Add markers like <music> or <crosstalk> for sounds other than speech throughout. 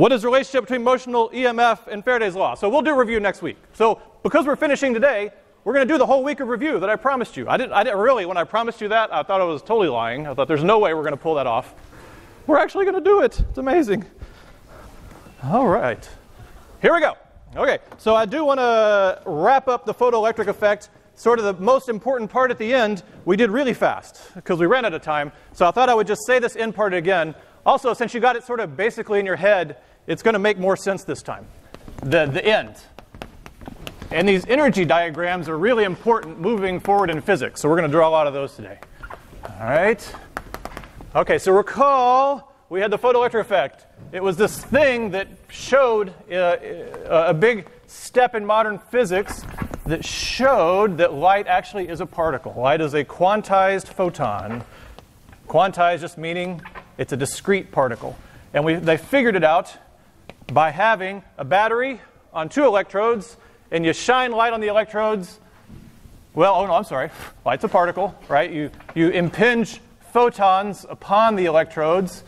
What is the relationship between motional EMF and Faraday's law? So we'll do review next week. So because we're finishing today, we're going to do the whole week of review that I promised you. I didn't, I didn't really, when I promised you that, I thought I was totally lying. I thought there's no way we're going to pull that off. We're actually going to do it. It's amazing. All right. Here we go. Okay, so I do want to wrap up the photoelectric effect. Sort of the most important part at the end, we did really fast because we ran out of time. So I thought I would just say this end part again. Also, since you got it sort of basically in your head, it's going to make more sense this time. The, the end. And these energy diagrams are really important moving forward in physics. So we're going to draw a lot of those today. All right. Okay, so recall we had the photoelectric effect. It was this thing that showed uh, uh, a big step in modern physics that showed that light actually is a particle. Light is a quantized photon. Quantized just meaning it's a discrete particle. And we, they figured it out by having a battery on two electrodes, and you shine light on the electrodes. Well, oh no, I'm sorry. Light's a particle, right? You, you impinge photons upon the electrodes,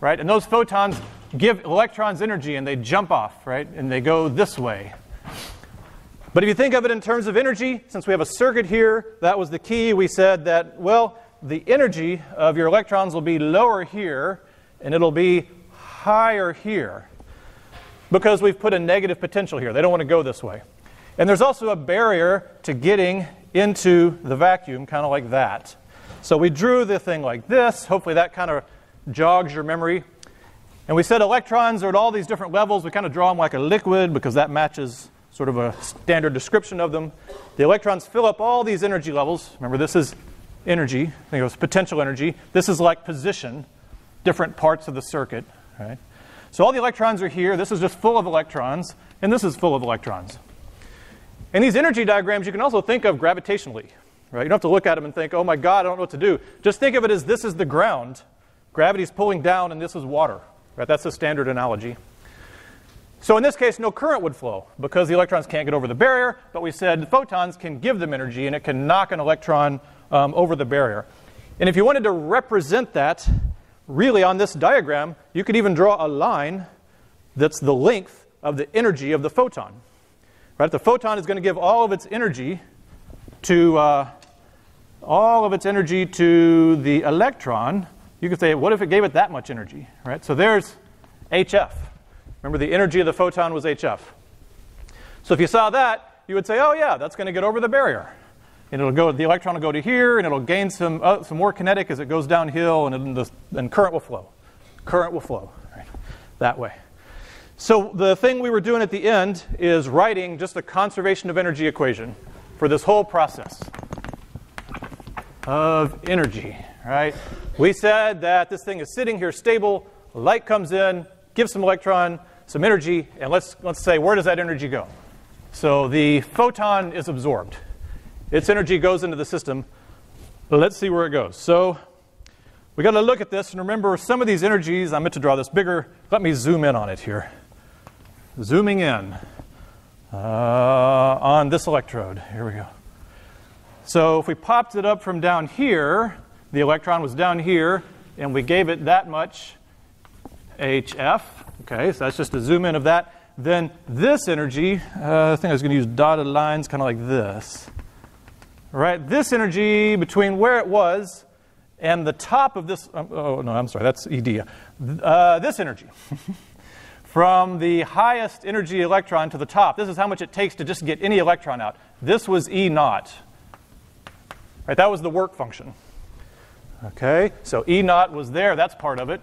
right? And those photons give electrons energy and they jump off, right? And they go this way. But if you think of it in terms of energy, since we have a circuit here, that was the key. We said that, well, the energy of your electrons will be lower here and it'll be higher here because we've put a negative potential here. They don't want to go this way. And there's also a barrier to getting into the vacuum, kind of like that. So we drew the thing like this. Hopefully that kind of jogs your memory. And we said electrons are at all these different levels. We kind of draw them like a liquid because that matches sort of a standard description of them. The electrons fill up all these energy levels. Remember, this is energy. I think it was potential energy. This is like position, different parts of the circuit. Right? So all the electrons are here. This is just full of electrons, and this is full of electrons. And these energy diagrams you can also think of gravitationally. Right? You don't have to look at them and think, oh my God, I don't know what to do. Just think of it as this is the ground. Gravity's pulling down, and this is water. Right? That's the standard analogy. So in this case, no current would flow because the electrons can't get over the barrier, but we said the photons can give them energy and it can knock an electron um, over the barrier. And if you wanted to represent that really on this diagram, you could even draw a line that's the length of the energy of the photon. Right? The photon is going to give all of its energy to uh, all of its energy to the electron. You could say, what if it gave it that much energy? Right? So there's HF. Remember, the energy of the photon was HF. So if you saw that, you would say, oh, yeah, that's going to get over the barrier. And it'll go, the electron will go to here, and it'll gain some, uh, some more kinetic as it goes downhill, and then, then current will flow. Current will flow right, that way. So the thing we were doing at the end is writing just a conservation of energy equation for this whole process of energy, right? We said that this thing is sitting here stable, light comes in, gives some electron, some energy, and let's, let's say, where does that energy go? So the photon is absorbed. Its energy goes into the system. Let's see where it goes. So we got to look at this and remember some of these energies. I meant to draw this bigger. Let me zoom in on it here. Zooming in uh, on this electrode. Here we go. So if we popped it up from down here, the electron was down here, and we gave it that much HF. Okay, so that's just a zoom in of that. Then this energy, uh, I think I was going to use dotted lines kind of like this. Right, this energy between where it was and the top of this, um, oh no, I'm sorry, that's ED. Uh, this energy. <laughs> From the highest energy electron to the top, this is how much it takes to just get any electron out. This was E naught. Right, that was the work function. Okay, so E naught was there, that's part of it.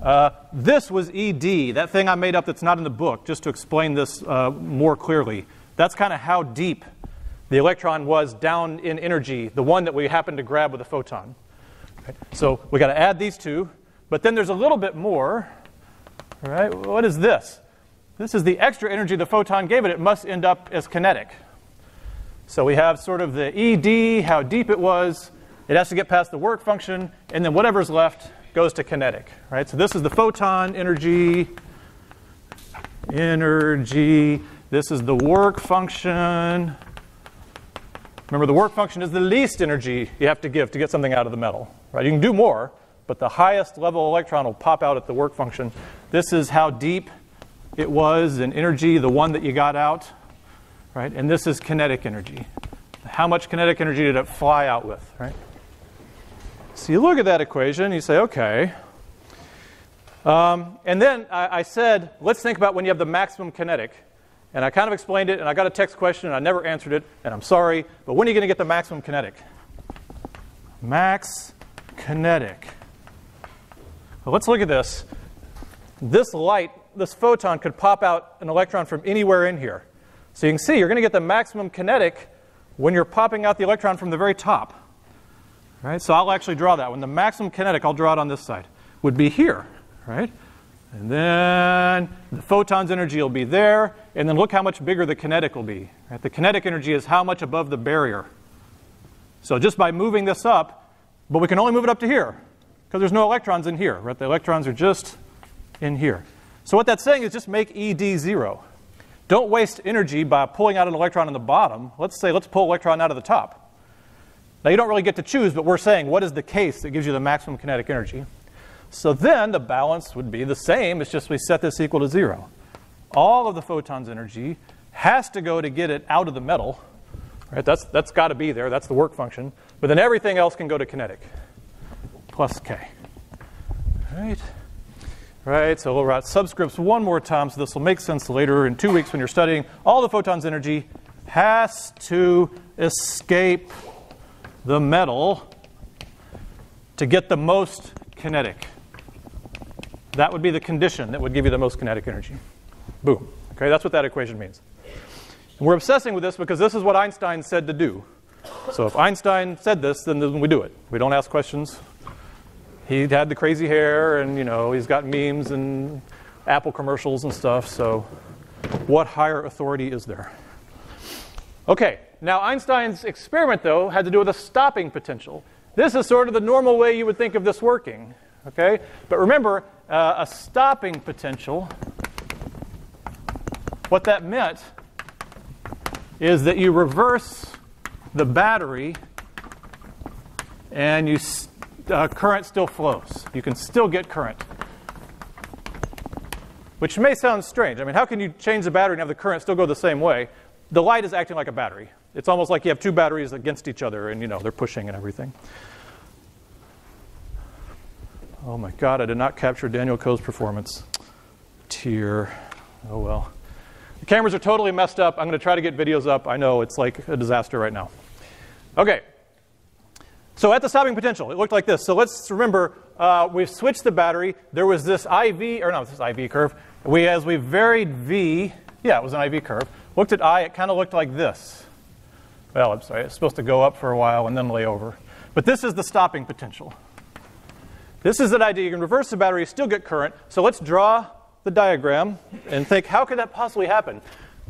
Uh, this was ED, that thing I made up that's not in the book, just to explain this uh, more clearly. That's kind of how deep the electron was down in energy, the one that we happened to grab with a photon. Okay. So we got to add these two, but then there's a little bit more. Right? What is this? This is the extra energy the photon gave it. It must end up as kinetic. So we have sort of the ED, how deep it was. It has to get past the work function, and then whatever's left goes to kinetic, right? So this is the photon energy, energy. This is the work function. Remember, the work function is the least energy you have to give to get something out of the metal, right? You can do more, but the highest level electron will pop out at the work function. This is how deep it was in energy, the one that you got out, right? And this is kinetic energy. How much kinetic energy did it fly out with, right? So you look at that equation, you say, okay. Um, and then I, I said, let's think about when you have the maximum kinetic. And I kind of explained it, and I got a text question, and I never answered it, and I'm sorry, but when are you going to get the maximum kinetic? Max kinetic. Well, let's look at this. This light, this photon, could pop out an electron from anywhere in here. So you can see you're going to get the maximum kinetic when you're popping out the electron from the very top. Right? So I'll actually draw that one. The maximum kinetic, I'll draw it on this side, would be here. Right? And then the photon's energy will be there, and then look how much bigger the kinetic will be. Right? The kinetic energy is how much above the barrier. So just by moving this up, but we can only move it up to here because there's no electrons in here. Right? The electrons are just in here. So what that's saying is just make ED zero. Don't waste energy by pulling out an electron in the bottom. Let's say let's pull an electron out of the top. Now you don't really get to choose, but we're saying what is the case that gives you the maximum kinetic energy. So then the balance would be the same, it's just we set this equal to zero. All of the photon's energy has to go to get it out of the metal. Right? That's, that's got to be there, that's the work function. But then everything else can go to kinetic, plus k. Right? Right, so we'll write subscripts one more time so this will make sense later in two weeks when you're studying. All the photon's energy has to escape the metal to get the most kinetic. That would be the condition that would give you the most kinetic energy. Boom. Okay, that's what that equation means. And we're obsessing with this because this is what Einstein said to do. So if Einstein said this, then we do it. We don't ask questions. He had the crazy hair, and you know he's got memes and Apple commercials and stuff. So, what higher authority is there? Okay, now Einstein's experiment, though, had to do with a stopping potential. This is sort of the normal way you would think of this working. Okay, but remember, uh, a stopping potential, what that meant is that you reverse the battery and you uh, current still flows. You can still get current. Which may sound strange. I mean, how can you change the battery and have the current still go the same way? The light is acting like a battery. It's almost like you have two batteries against each other and, you know, they're pushing and everything. Oh my God, I did not capture Daniel Coe's performance. Tear. Oh well. The cameras are totally messed up. I'm going to try to get videos up. I know it's like a disaster right now. Okay. So at the stopping potential, it looked like this. So let's remember, uh, we've switched the battery. There was this IV, or no, this IV curve. We, as we varied V, yeah, it was an IV curve. Looked at I, it kind of looked like this. Well, I'm sorry, it's supposed to go up for a while and then lay over. But this is the stopping potential. This is an idea. You can reverse the battery, still get current. So let's draw the diagram and think, how could that possibly happen?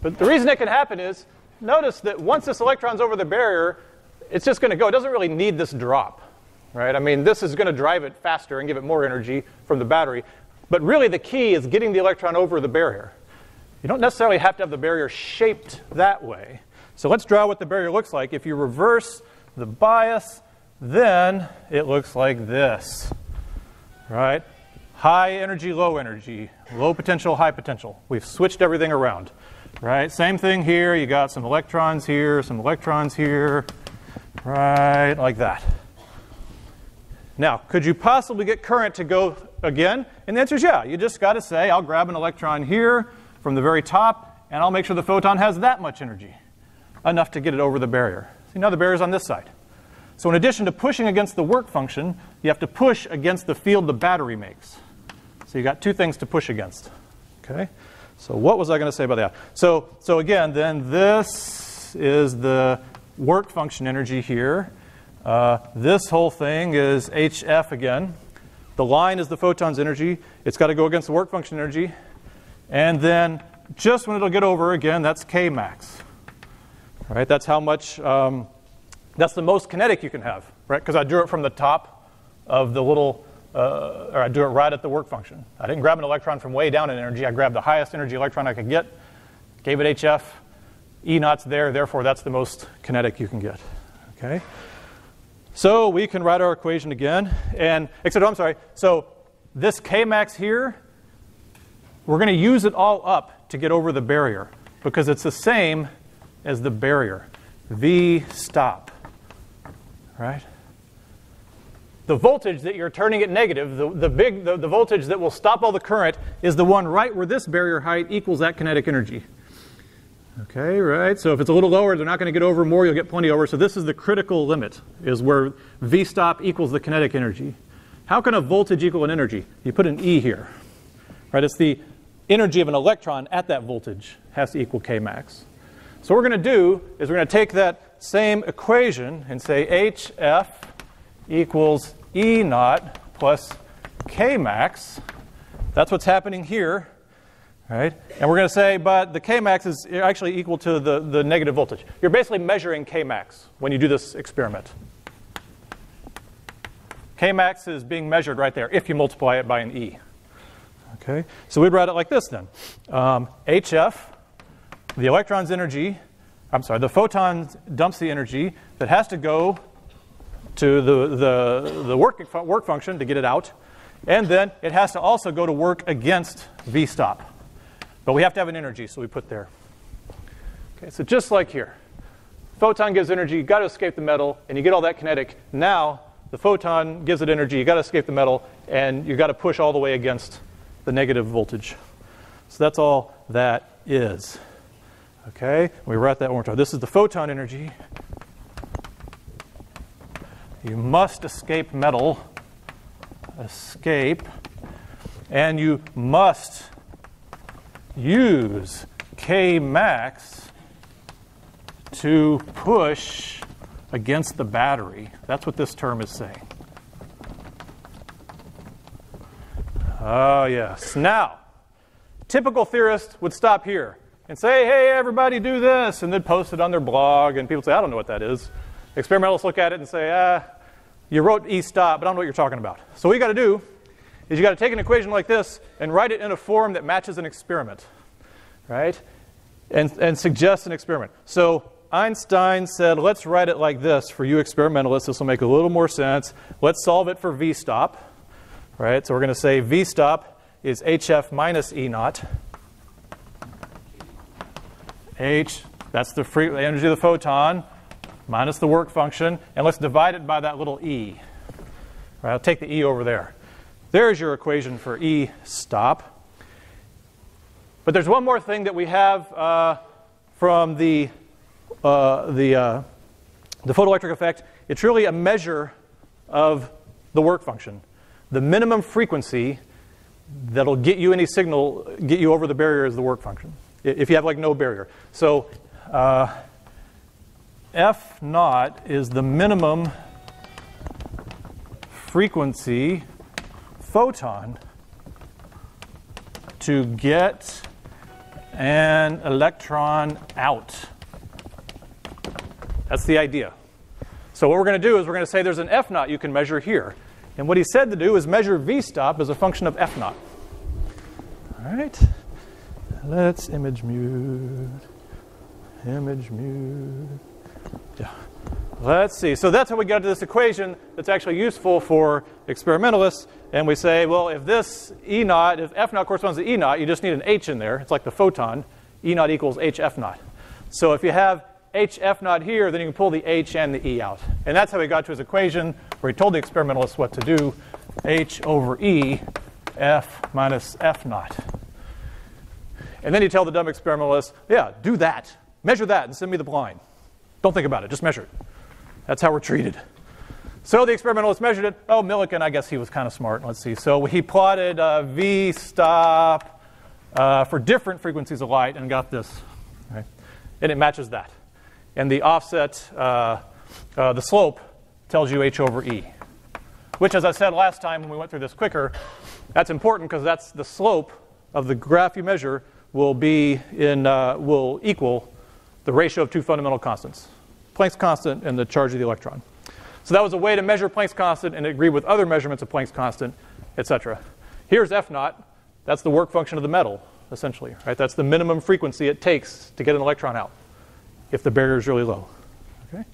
But the reason it can happen is, notice that once this electron's over the barrier, it's just going to go. It doesn't really need this drop, right? I mean, this is going to drive it faster and give it more energy from the battery. But really, the key is getting the electron over the barrier. You don't necessarily have to have the barrier shaped that way. So let's draw what the barrier looks like. If you reverse the bias, then it looks like this right? High energy, low energy, low potential, high potential. We've switched everything around, right? Same thing here. You got some electrons here, some electrons here, right? Like that. Now, could you possibly get current to go again? And the answer is yeah. You just got to say, I'll grab an electron here from the very top, and I'll make sure the photon has that much energy, enough to get it over the barrier. See, now the barrier's on this side. So in addition to pushing against the work function, you have to push against the field the battery makes. So you got two things to push against. Okay? So what was I going to say about that? So, so again, then this is the work function energy here. Uh, this whole thing is HF again. The line is the photon's energy. It's got to go against the work function energy. And then just when it'll get over again, that's K max. Right, that's how much um, that's the most kinetic you can have, right? Because I drew it from the top of the little, uh, or I do it right at the work function. I didn't grab an electron from way down in energy. I grabbed the highest energy electron I could get, gave it HF. E naught's there, therefore that's the most kinetic you can get. Okay? So we can write our equation again. And, except, oh, I'm sorry. So this K max here we're going to use it all up to get over the barrier because it's the same as the barrier. V stop. Right? The voltage that you're turning it negative, the, the big the, the voltage that will stop all the current is the one right where this barrier height equals that kinetic energy. Okay, right? So if it's a little lower, they're not going to get over more, you'll get plenty over. So this is the critical limit, is where V stop equals the kinetic energy. How can a voltage equal an energy? You put an E here. Right? It's the energy of an electron at that voltage has to equal K max. So what we're going to do is we're going to take that same equation and say HF equals E naught plus K max. That's what's happening here right? And we're going to say, but the K max is actually equal to the, the negative voltage. You're basically measuring K max when you do this experiment. K max is being measured right there if you multiply it by an E. Okay, so we'd write it like this then. Um, HF, the electron's energy, I'm sorry, the photon dumps the energy that has to go to the, the, the work, work function to get it out, and then it has to also go to work against V stop. But we have to have an energy, so we put there. Okay, so just like here, photon gives energy, you got to escape the metal, and you get all that kinetic. Now, the photon gives it energy, you got to escape the metal, and you got to push all the way against the negative voltage. So that's all that is. Okay, we write that one more time. This is the photon energy. You must escape metal, escape, and you must use K max to push against the battery. That's what this term is saying. Oh, yes. Now, typical theorist would stop here and say, hey, everybody do this, and then post it on their blog, and people say, I don't know what that is. Experimentalists look at it and say, ah, you wrote E stop, but I don't know what you're talking about. So what you got to do is you got to take an equation like this and write it in a form that matches an experiment, right? And, and suggest an experiment. So Einstein said, let's write it like this for you experimentalists. This will make a little more sense. Let's solve it for V stop, right? So we're going to say V stop is HF minus E naught. H, that's the free energy of the photon, minus the work function, and let's divide it by that little E. Right, I'll take the E over there. There's your equation for E stop. But there's one more thing that we have uh, from the, uh, the, uh, the photoelectric effect. It's really a measure of the work function. The minimum frequency that'll get you any signal, get you over the barrier is the work function, if you have like no barrier. So uh, F naught is the minimum frequency photon to get an electron out. That's the idea. So what we're going to do is we're going to say there's an F naught you can measure here. And what he said to do is measure V stop as a function of F naught. All right. Let's image mute. Image mute. Yeah. Let's see. So that's how we got to this equation that's actually useful for experimentalists. And we say, well, if this E naught, if F naught corresponds to E naught, you just need an H in there. It's like the photon. E naught equals HF naught. So if you have HF naught here, then you can pull the H and the E out. And that's how we got to his equation where he told the experimentalists what to do. H over E, F minus F naught. And then you tell the dumb experimentalist, yeah, do that. Measure that and send me the blind. Don't think about it, just measure it. That's how we're treated. So the experimentalist measured it. Oh, Millikan, I guess he was kind of smart. Let's see. So he plotted uh, V stop uh, for different frequencies of light and got this. Right? And it matches that. And the offset, uh, uh, the slope, tells you h over e. Which, as I said last time when we went through this quicker, that's important because that's the slope of the graph you measure will be in uh, will equal the ratio of two fundamental constants. Planck's constant and the charge of the electron. So that was a way to measure Planck's constant and agree with other measurements of Planck's constant, etc. Here's F naught. That's the work function of the metal, essentially. Right? That's the minimum frequency it takes to get an electron out if the barrier is really low. Okay?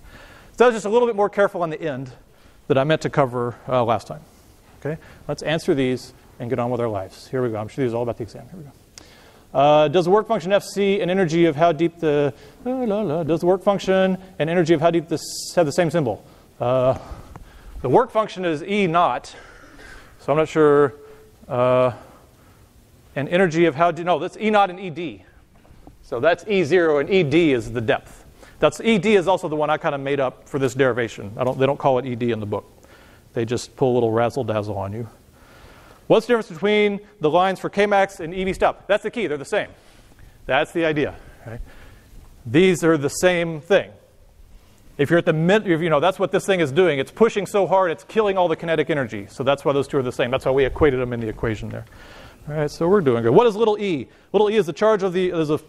So was just a little bit more careful on the end that I meant to cover uh, last time. Okay? Let's answer these and get on with our lives. Here we go. I'm sure these are all about the exam. Here we go. Uh, does the work function FC and energy of how deep the la, la, does the work function and energy of how deep this have the same symbol? Uh, the work function is E naught, so I'm not sure. Uh, and energy of how do no that's E naught and ED. So that's E0 and ED is the depth. That's ED is also the one I kind of made up for this derivation. I don't, they don't call it ED in the book. They just pull a little razzle dazzle on you. What's the difference between the lines for Kmax and EV stop? That's the key. They're the same. That's the idea. Right? These are the same thing. If you're at the mid, you know, that's what this thing is doing. It's pushing so hard, it's killing all the kinetic energy. So that's why those two are the same. That's why we equated them in the equation there. All right, so we're doing good. What is little e? Little e is the charge of the, is a,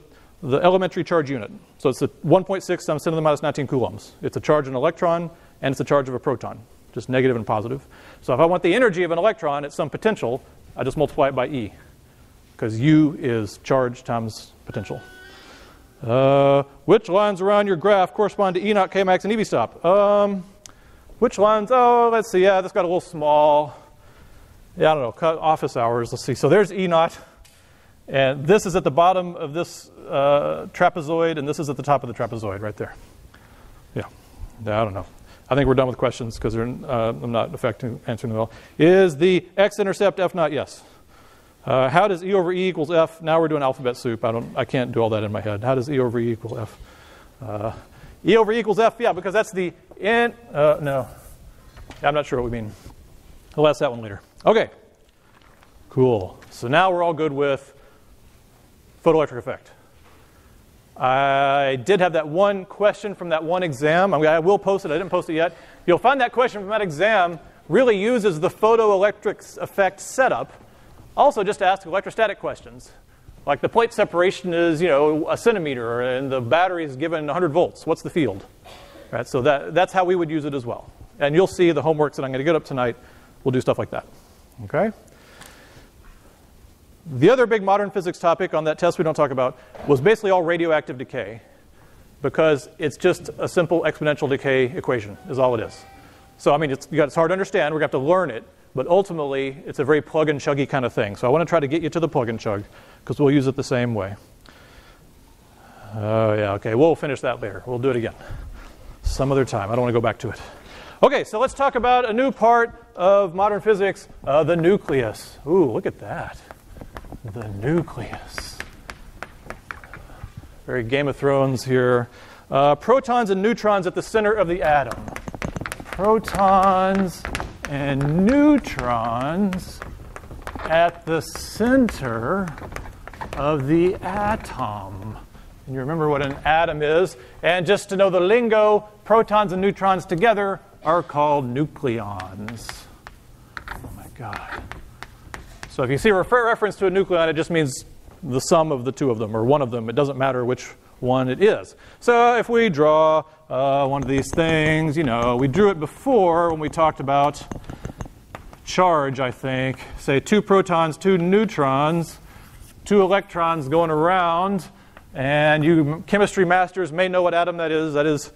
the elementary charge unit. So it's a 1.6 times 10 to the minus 19 coulombs. It's a charge of an electron, and it's a charge of a proton just negative and positive. So if I want the energy of an electron at some potential, I just multiply it by E, because U is charge times potential. Uh, which lines around your graph correspond to E naught, K max, and EV stop? Um, which lines? Oh, let's see. Yeah, this got a little small. Yeah, I don't know. Cut office hours. Let's see. So there's E naught. And this is at the bottom of this uh, trapezoid, and this is at the top of the trapezoid right there. Yeah. I don't know. I think we're done with questions because uh, I'm not affecting answering them all. Is the x-intercept f naught? Yes. Uh, how does e over e equals f? Now we're doing alphabet soup. I don't. I can't do all that in my head. How does e over e equal f? Uh, e over e equals f. Yeah, because that's the in. Uh, no, I'm not sure what we mean. I'll ask that one later. Okay. Cool. So now we're all good with photoelectric effect. I did have that one question from that one exam. I, will post it. I didn't post it yet. You'll find that question from that exam really uses the photoelectric effect setup also just to ask electrostatic questions. Like the plate separation is, you know, a centimeter and the battery is given 100 volts. What's the field? Right, so that, that's how we would use it as well. And you'll see the homeworks that I'm going to get up tonight We'll do stuff like that. Okay? The other big modern physics topic on that test we don't talk about was basically all radioactive decay because it's just a simple exponential decay equation is all it is. So I mean, it's, got, it's hard to understand. We're going to have to learn it, but ultimately it's a very plug and chuggy kind of thing. So I want to try to get you to the plug and chug because we'll use it the same way. Oh yeah, okay. We'll finish that later. We'll do it again some other time. I don't want to go back to it. Okay, so let's talk about a new part of modern physics, uh, the nucleus. Ooh, look at that the nucleus. Very Game of Thrones here. Uh, protons and neutrons at the center of the atom. Protons and neutrons at the center of the atom. And you remember what an atom is. And just to know the lingo, protons and neutrons together are called nucleons. Oh my God. So if you see a reference to a nucleon, it just means the sum of the two of them, or one of them. It doesn't matter which one it is. So if we draw uh, one of these things, you know, we drew it before when we talked about charge, I think. Say two protons, two neutrons, two electrons going around, and you chemistry masters may know what atom that is. That is.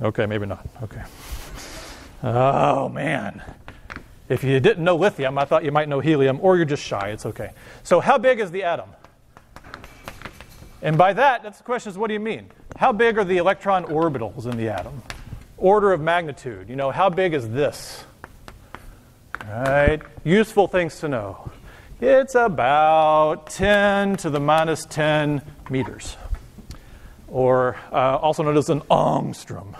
Okay, maybe not. Okay. Oh, man. If you didn't know lithium, I thought you might know helium, or you're just shy. It's okay. So, how big is the atom? And by that, that's the question is what do you mean? How big are the electron orbitals in the atom? Order of magnitude. You know, how big is this? Right? Useful things to know. It's about 10 to the minus 10 meters, or uh, also known as an angstrom.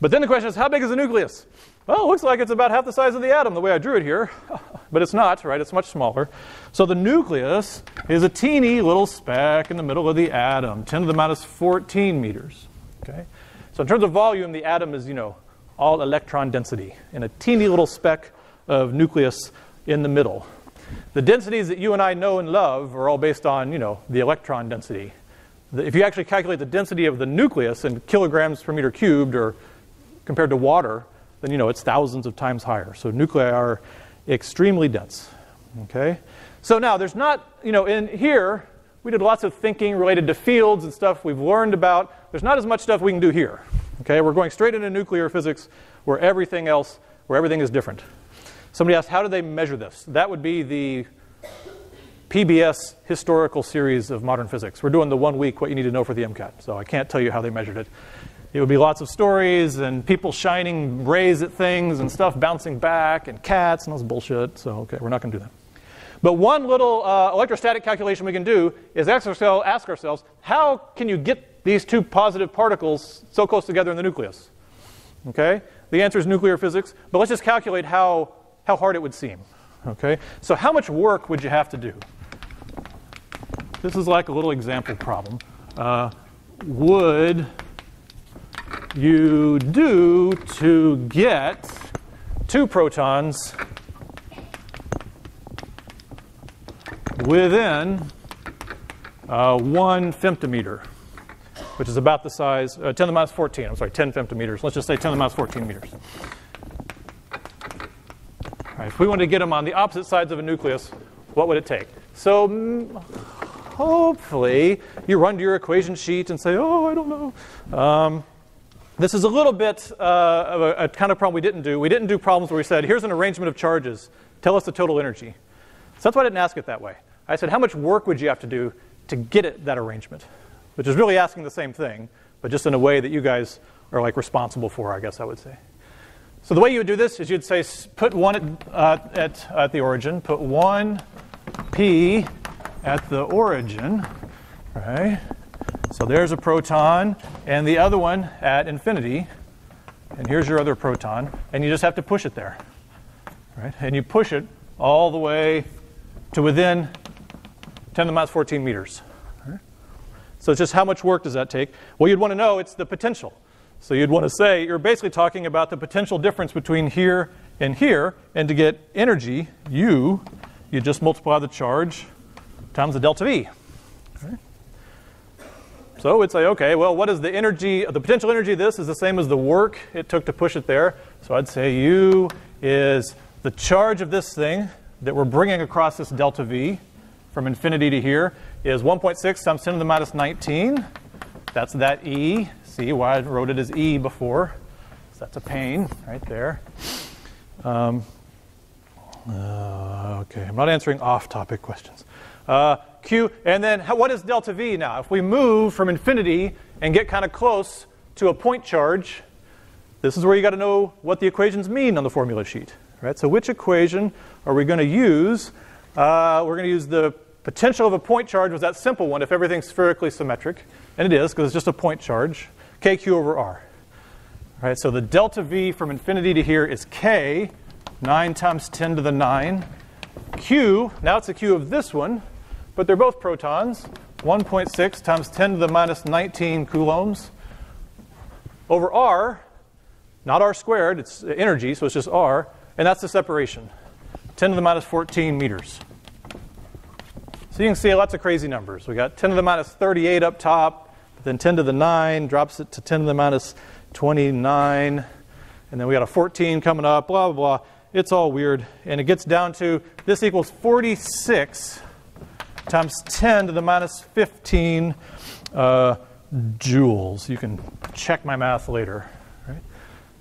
But then the question is how big is the nucleus? Well, it looks like it's about half the size of the atom the way I drew it here, <laughs> but it's not, right? It's much smaller. So the nucleus is a teeny little speck in the middle of the atom, 10 to the minus 14 meters. Okay? So in terms of volume, the atom is, you know, all electron density in a teeny little speck of nucleus in the middle. The densities that you and I know and love are all based on, you know, the electron density. If you actually calculate the density of the nucleus in kilograms per meter cubed or compared to water, then you know it's thousands of times higher. So nuclei are extremely dense. Okay? So now there's not, you know, in here, we did lots of thinking related to fields and stuff we've learned about. There's not as much stuff we can do here. Okay? We're going straight into nuclear physics where everything else, where everything is different. Somebody asked, how do they measure this? That would be the PBS historical series of modern physics. We're doing the one week what you need to know for the MCAT, so I can't tell you how they measured it. It would be lots of stories and people shining rays at things and stuff bouncing back and cats and all this bullshit. So, okay, we're not going to do that. But one little uh, electrostatic calculation we can do is ask ourselves, ask ourselves, how can you get these two positive particles so close together in the nucleus? Okay? The answer is nuclear physics, but let's just calculate how, how hard it would seem. Okay? So how much work would you have to do? This is like a little example problem. Uh, would you do to get two protons within uh, one femtometer, which is about the size, uh, 10 to the minus 14, I'm sorry, 10 femtometers. Let's just say 10 to the minus 14 meters. If we wanted to get them on the opposite sides of a nucleus, what would it take? So mm, hopefully you run to your equation sheet and say, oh, I don't know. Um, this is a little bit uh, of a, a, kind of problem we didn't do. We didn't do problems where we said, here's an arrangement of charges. Tell us the total energy. So that's why I didn't ask it that way. I said, how much work would you have to do to get it that arrangement? Which is really asking the same thing, but just in a way that you guys are like responsible for, I guess I would say. So the way you would do this is you'd say, put one at, uh, at, at the origin, put one p at the origin, right? So there's a proton, and the other one at infinity. And here's your other proton, and you just have to push it there. Right? And you push it all the way to within 10 to the minus 14 meters. Right? So it's just how much work does that take? Well, you'd want to know it's the potential. So you'd want to say you're basically talking about the potential difference between here and here, and to get energy, U, you just multiply the charge times the delta V. So we'd say, okay, well, what is the energy, the potential energy of this is the same as the work it took to push it there. So I'd say U is the charge of this thing that we're bringing across this delta V from infinity to here is 1.6 times 10 to the minus 19. That's that E. See why I wrote it as E before. So that's a pain right there. Um, uh, okay, I'm not answering off-topic questions. Uh, Q, and then what is delta V now? If we move from infinity and get kind of close to a point charge, this is where you got to know what the equations mean on the formula sheet. Right? So which equation are we going to use? Uh, we're going to use the potential of a point charge was that simple one if everything's spherically symmetric. And it is because it's just a point charge, kq over r. Right, so the delta V from infinity to here is k, 9 times 10 to the 9. Q, now it's the Q of this one, but they're both protons. 1.6 times 10 to the minus 19 coulombs over r, not r squared, it's energy, so it's just r, and that's the separation 10 to the minus 14 meters. So you can see lots of crazy numbers. We got 10 to the minus 38 up top, then 10 to the 9 drops it to 10 to the minus 29, and then we got a 14 coming up, blah, blah, blah. It's all weird. And it gets down to this equals 46 times 10 to the minus 15 uh, joules. You can check my math later. Right?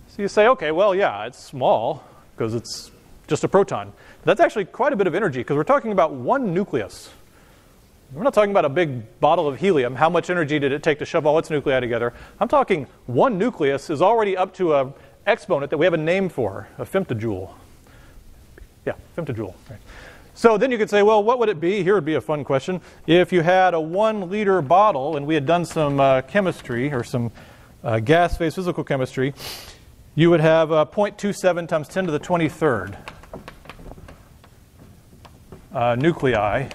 So you say, okay, well, yeah, it's small because it's just a proton. That's actually quite a bit of energy because we're talking about one nucleus. We're not talking about a big bottle of helium. How much energy did it take to shove all its nuclei together? I'm talking one nucleus is already up to a exponent that we have a name for, a femtojoule. Yeah, femtojoule. Right. So then you could say, well, what would it be? Here would be a fun question. If you had a one liter bottle and we had done some uh, chemistry or some uh, gas phase physical chemistry, you would have uh, 0.27 times 10 to the 23rd uh, nuclei.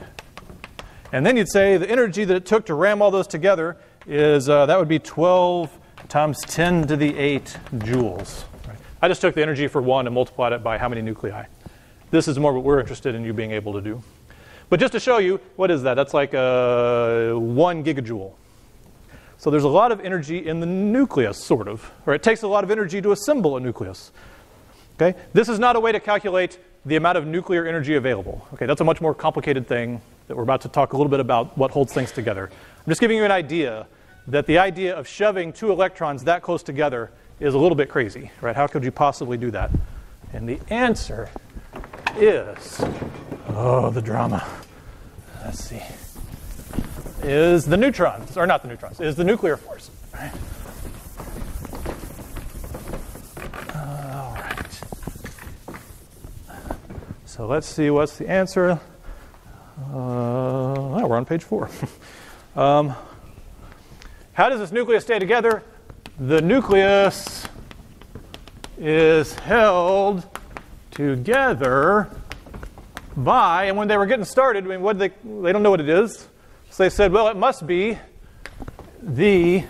And then you'd say the energy that it took to ram all those together is uh, that would be 12 times 10 to the 8 joules. I just took the energy for one and multiplied it by how many nuclei. This is more what we're interested in you being able to do. But just to show you, what is that? That's like a one gigajoule. So there's a lot of energy in the nucleus, sort of. Or it takes a lot of energy to assemble a nucleus. Okay? This is not a way to calculate the amount of nuclear energy available. Okay, that's a much more complicated thing that we're about to talk a little bit about what holds things together. I'm just giving you an idea that the idea of shoving two electrons that close together is a little bit crazy, right? How could you possibly do that? And the answer is, oh, the drama. Let's see. Is the neutrons, or not the neutrons, is the nuclear force. All right. So let's see what's the answer. Uh, oh, we're on page four. <laughs> um, how does this nucleus stay together? The nucleus is held together by, and when they were getting started, I mean, what they, they don't know what it is. So they said, well, it must be the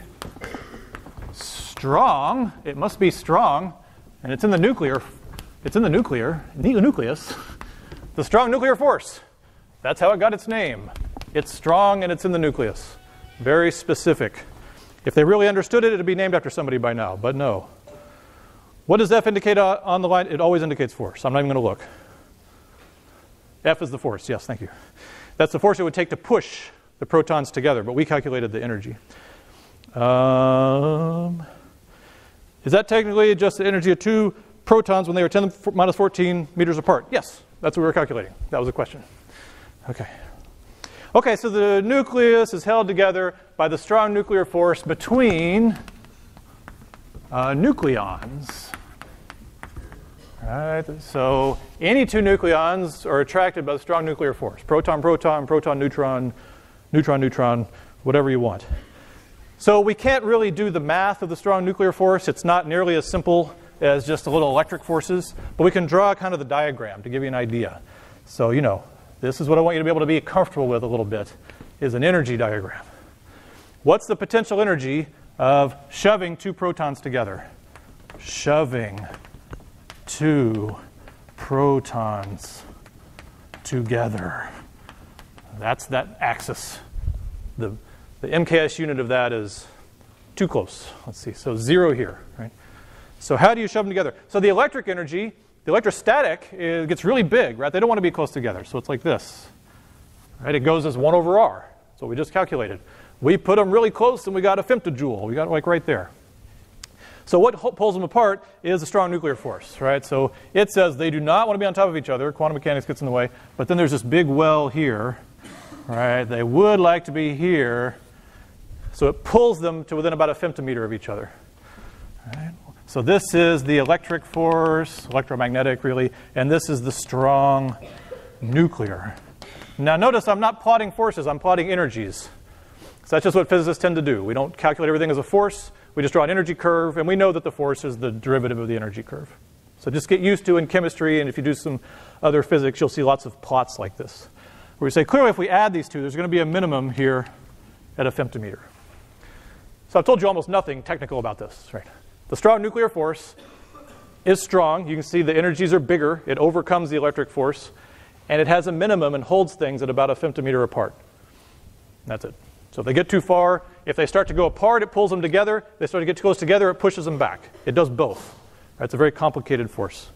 strong, it must be strong, and it's in the nuclear, it's in the nuclear, the nucleus, the strong nuclear force. That's how it got its name. It's strong and it's in the nucleus. Very specific. If they really understood it, it would be named after somebody by now, but no. What does F indicate on the line? It always indicates force. I'm not even going to look. F is the force. Yes, thank you. That's the force it would take to push the protons together, but we calculated the energy. Um, is that technically just the energy of two protons when they are 10 minus 14 meters apart? Yes, that's what we were calculating. That was the question. Okay. Okay, so the nucleus is held together by the strong nuclear force between uh, nucleons. Right? So any two nucleons are attracted by the strong nuclear force proton, proton, proton, neutron, neutron, neutron, whatever you want. So we can't really do the math of the strong nuclear force. It's not nearly as simple as just the little electric forces, but we can draw kind of the diagram to give you an idea. So, you know, this is what I want you to be able to be comfortable with a little bit is an energy diagram. What's the potential energy of shoving two protons together? Shoving two protons together. That's that axis. The, the MKS unit of that is too close. Let's see. So zero here, right? So how do you shove them together? So the electric energy the electrostatic it gets really big, right? They don't want to be close together. So it's like this, right? It goes as 1 over r. So we just calculated. We put them really close and we got a femtojoule. We got it like right there. So what pulls them apart is a strong nuclear force, right? So it says they do not want to be on top of each other. Quantum mechanics gets in the way. But then there's this big well here, right? They would like to be here. So it pulls them to within about a femtometer of each other. Right? So this is the electric force, electromagnetic really, and this is the strong nuclear. Now notice I'm not plotting forces, I'm plotting energies. So that's just what physicists tend to do. We don't calculate everything as a force, we just draw an energy curve, and we know that the force is the derivative of the energy curve. So just get used to in chemistry, and if you do some other physics, you'll see lots of plots like this. Where we say, clearly if we add these two, there's going to be a minimum here at a femtometer. So I've told you almost nothing technical about this, right? The strong nuclear force is strong. You can see the energies are bigger. It overcomes the electric force. And it has a minimum and holds things at about a femtometer apart. That's it. So if they get too far, if they start to go apart, it pulls them together. They start to get too close together, it pushes them back. It does both. It's a very complicated force.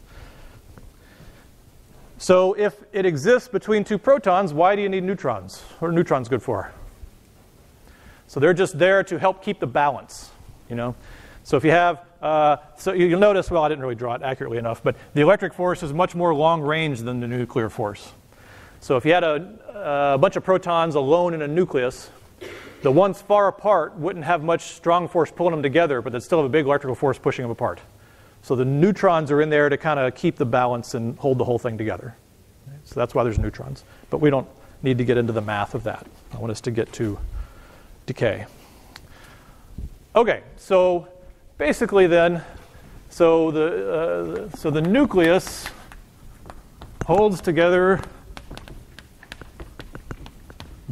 So if it exists between two protons, why do you need neutrons? What are neutrons good for? So they're just there to help keep the balance, you know. So if you have, uh, so you'll notice, well, I didn't really draw it accurately enough, but the electric force is much more long range than the nuclear force. So if you had a, a bunch of protons alone in a nucleus, the ones far apart wouldn't have much strong force pulling them together, but they'd still have a big electrical force pushing them apart. So the neutrons are in there to kind of keep the balance and hold the whole thing together. So that's why there's neutrons. But we don't need to get into the math of that. I want us to get to decay. Okay, so basically then, so the, uh, so the nucleus holds together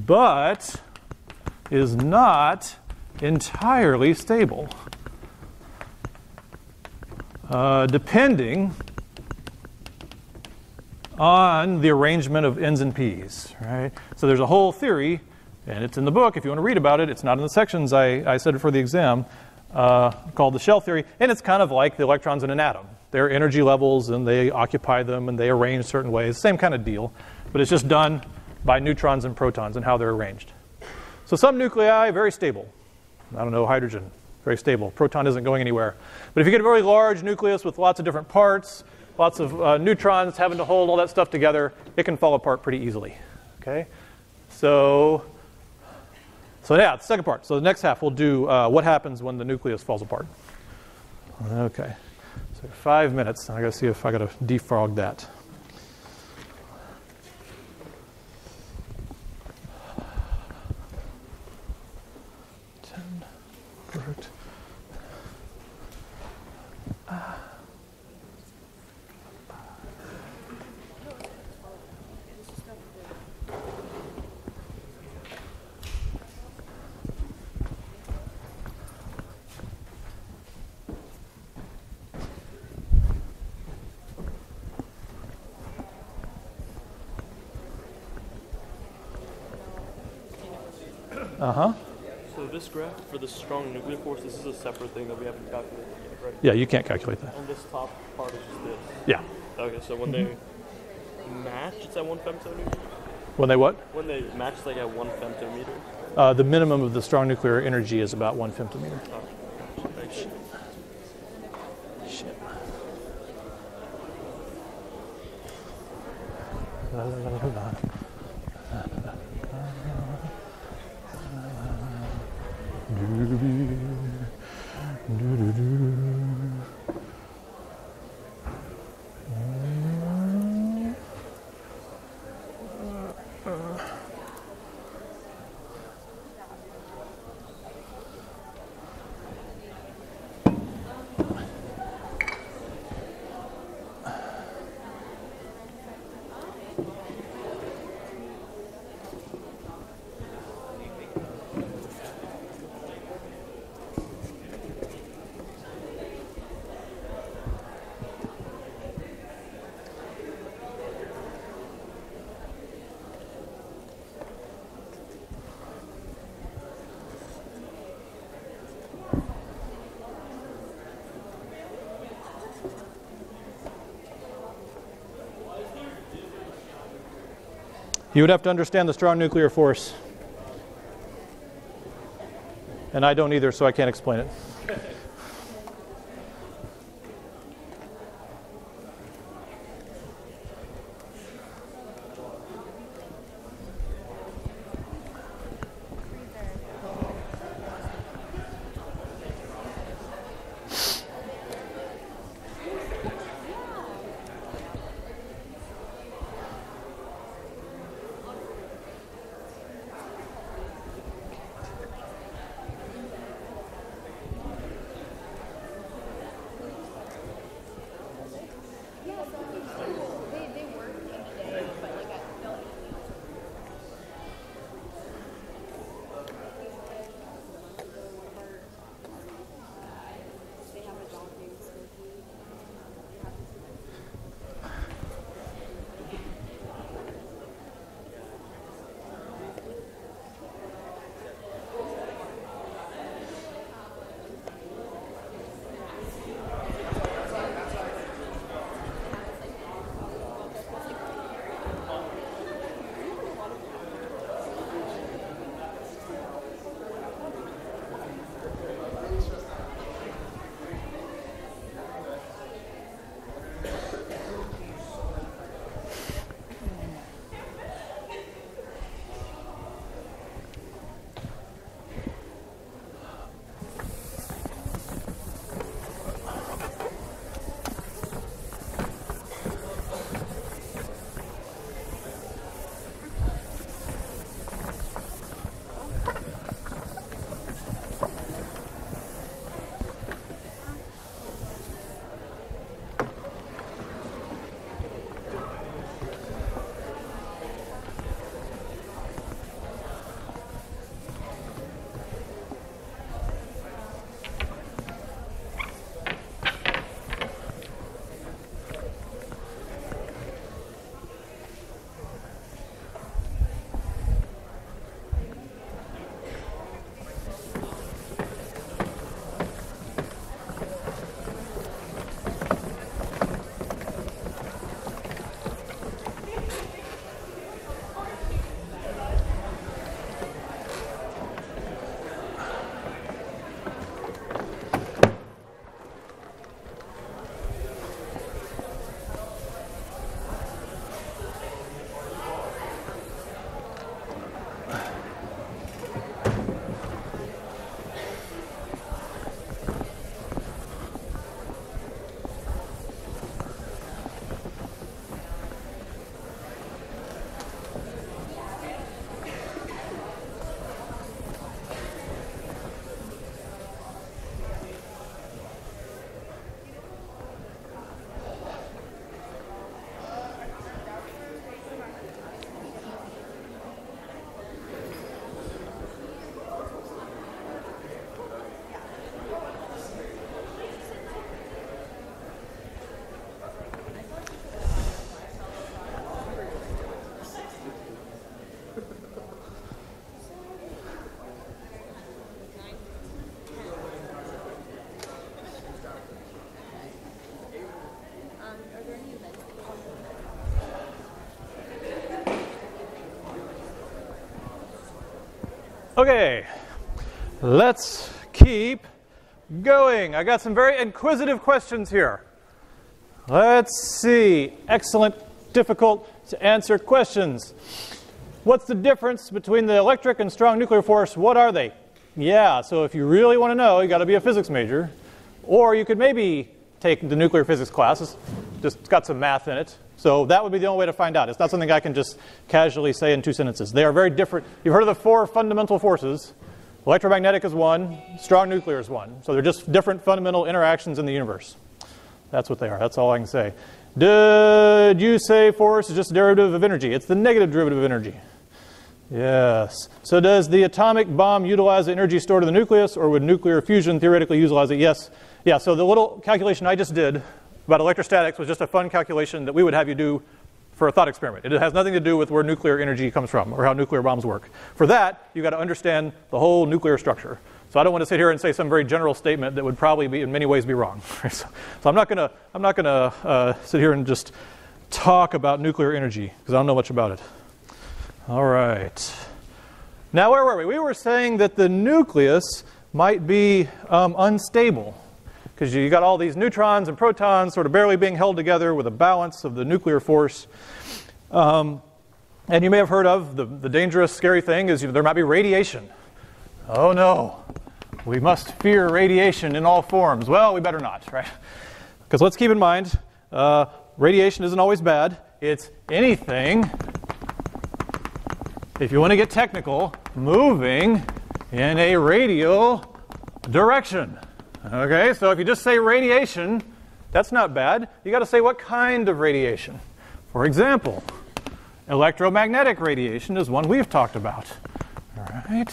but is not entirely stable. Uh, depending on the arrangement of n's and p's, right? So there's a whole theory, and it's in the book if you want to read about it. It's not in the sections I, I said for the exam, uh, called the shell theory, and it's kind of like the electrons in an atom. They're energy levels, and they occupy them, and they arrange certain ways. Same kind of deal, but it's just done by neutrons and protons and how they're arranged. So some nuclei very stable. I don't know, hydrogen very stable. Proton isn't going anywhere. But if you get a very large nucleus with lots of different parts, lots of uh, neutrons having to hold all that stuff together, it can fall apart pretty easily. Okay, so so yeah, the second part. So the next half we'll do uh, what happens when the nucleus falls apart. Okay, so five minutes. I got to see if I got to defrog that. Uh huh. So this graph for the strong nuclear force, this is a separate thing that we haven't calculated yet, right? Yeah, you can't calculate that. And this top part is just this. Yeah. Okay, so when they match, it's at one femtometer. When they what? When they match, like at one femtometer. Uh, the minimum of the strong nuclear energy is about one femtometer. Oh, You would have to understand the strong nuclear force. And I don't either, so I can't explain it. Okay, let's keep going. I got some very inquisitive questions here. Let's see. Excellent, difficult to answer questions. What's the difference between the electric and strong nuclear force? What are they? Yeah, so if you really want to know, you got to be a physics major. Or you could maybe take the nuclear physics class. Just got some math in it. So that would be the only way to find out. It's not something I can just casually say in two sentences. They are very different. You've heard of the four fundamental forces. Electromagnetic is one, strong nuclear is one. So they're just different fundamental interactions in the universe. That's what they are. That's all I can say. Did you say force is just derivative of energy? It's the negative derivative of energy. Yes. So does the atomic bomb utilize the energy stored in the nucleus, or would nuclear fusion theoretically utilize it? Yes. Yeah, so the little calculation I just did about electrostatics was just a fun calculation that we would have you do for a thought experiment. It has nothing to do with where nuclear energy comes from or how nuclear bombs work. For that, you've got to understand the whole nuclear structure. So I don't want to sit here and say some very general statement that would probably be, in many ways, be wrong. <laughs> so, I'm not going to, I'm not to uh, sit here and just talk about nuclear energy because I don't know much about it. All right. Now, where were we? We were saying that the nucleus might be um, unstable because you got all these neutrons and protons sort of barely being held together with a balance of the nuclear force. Um, and you may have heard of the, the dangerous, scary thing is there might be radiation. Oh no, we must fear radiation in all forms. Well, we better not, right? Because let's keep in mind, uh, radiation isn't always bad. It's anything, if you want to get technical, moving in a radial direction. Okay, so if you just say radiation, that's not bad. You got to say what kind of radiation. For example, electromagnetic radiation is one we've talked about. All right,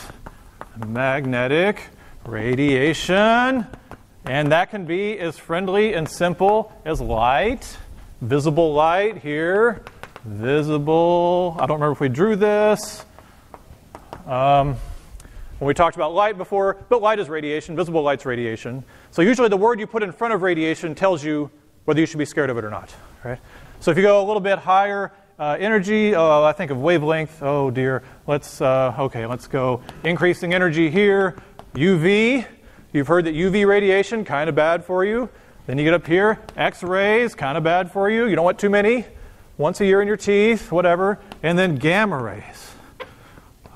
magnetic radiation, and that can be as friendly and simple as light, visible light here, visible. I don't remember if we drew this. Um, when we talked about light before, but light is radiation, visible light's radiation. So usually the word you put in front of radiation tells you whether you should be scared of it or not, right? So if you go a little bit higher uh, energy, uh, I think of wavelength, oh dear, let's, uh, okay, let's go increasing energy here, UV. You've heard that UV radiation, kind of bad for you. Then you get up here, X-rays, kind of bad for you. You don't want too many. Once a year in your teeth, whatever. And then gamma rays.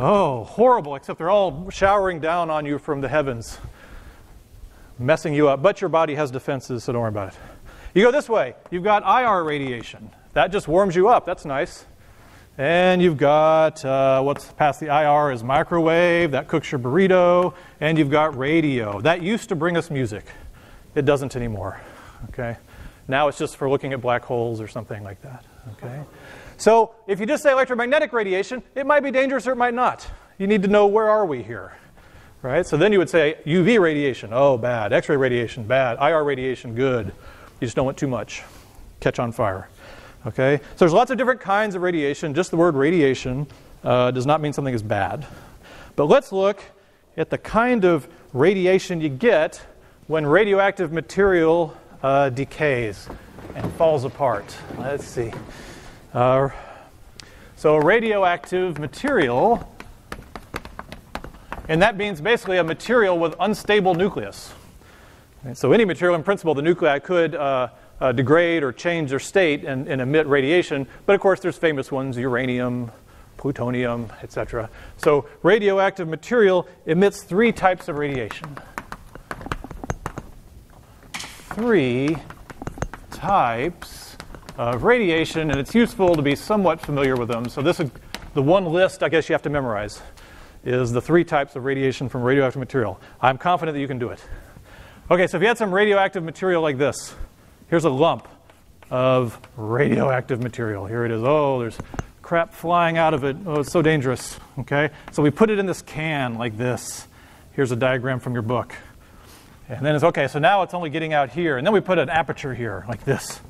Oh, horrible, except they're all showering down on you from the heavens, messing you up. But your body has defenses, so don't worry about it. You go this way, you've got IR radiation. That just warms you up. That's nice. And you've got uh, what's past the IR is microwave, that cooks your burrito. And you've got radio. That used to bring us music, it doesn't anymore. Okay? Now it's just for looking at black holes or something like that. Okay? So if you just say electromagnetic radiation, it might be dangerous or it might not. You need to know where are we here. Right? So then you would say UV radiation, oh bad. X-ray radiation, bad. IR radiation, good. You just don't want too much. Catch on fire. Okay? So there's lots of different kinds of radiation. Just the word radiation uh, does not mean something is bad. But let's look at the kind of radiation you get when radioactive material uh, decays and falls apart. Let's see. Uh, so radioactive material, and that means basically a material with unstable nucleus. So any material in principle, the nuclei could uh, uh, degrade or change their state and, and, emit radiation. But of course, there's famous ones: uranium, plutonium, etc. So radioactive material emits three types of radiation. Three types of radiation, and it's useful to be somewhat familiar with them. So this is the one list I guess you have to memorize is the three types of radiation from radioactive material. I'm confident that you can do it. Okay, so if you had some radioactive material like this, here's a lump of radioactive material. Here it is. Oh, there's crap flying out of it. Oh, it's so dangerous. Okay, so we put it in this can like this. Here's a diagram from your book. And then it's okay, so now it's only getting out here. And then we put an aperture here like this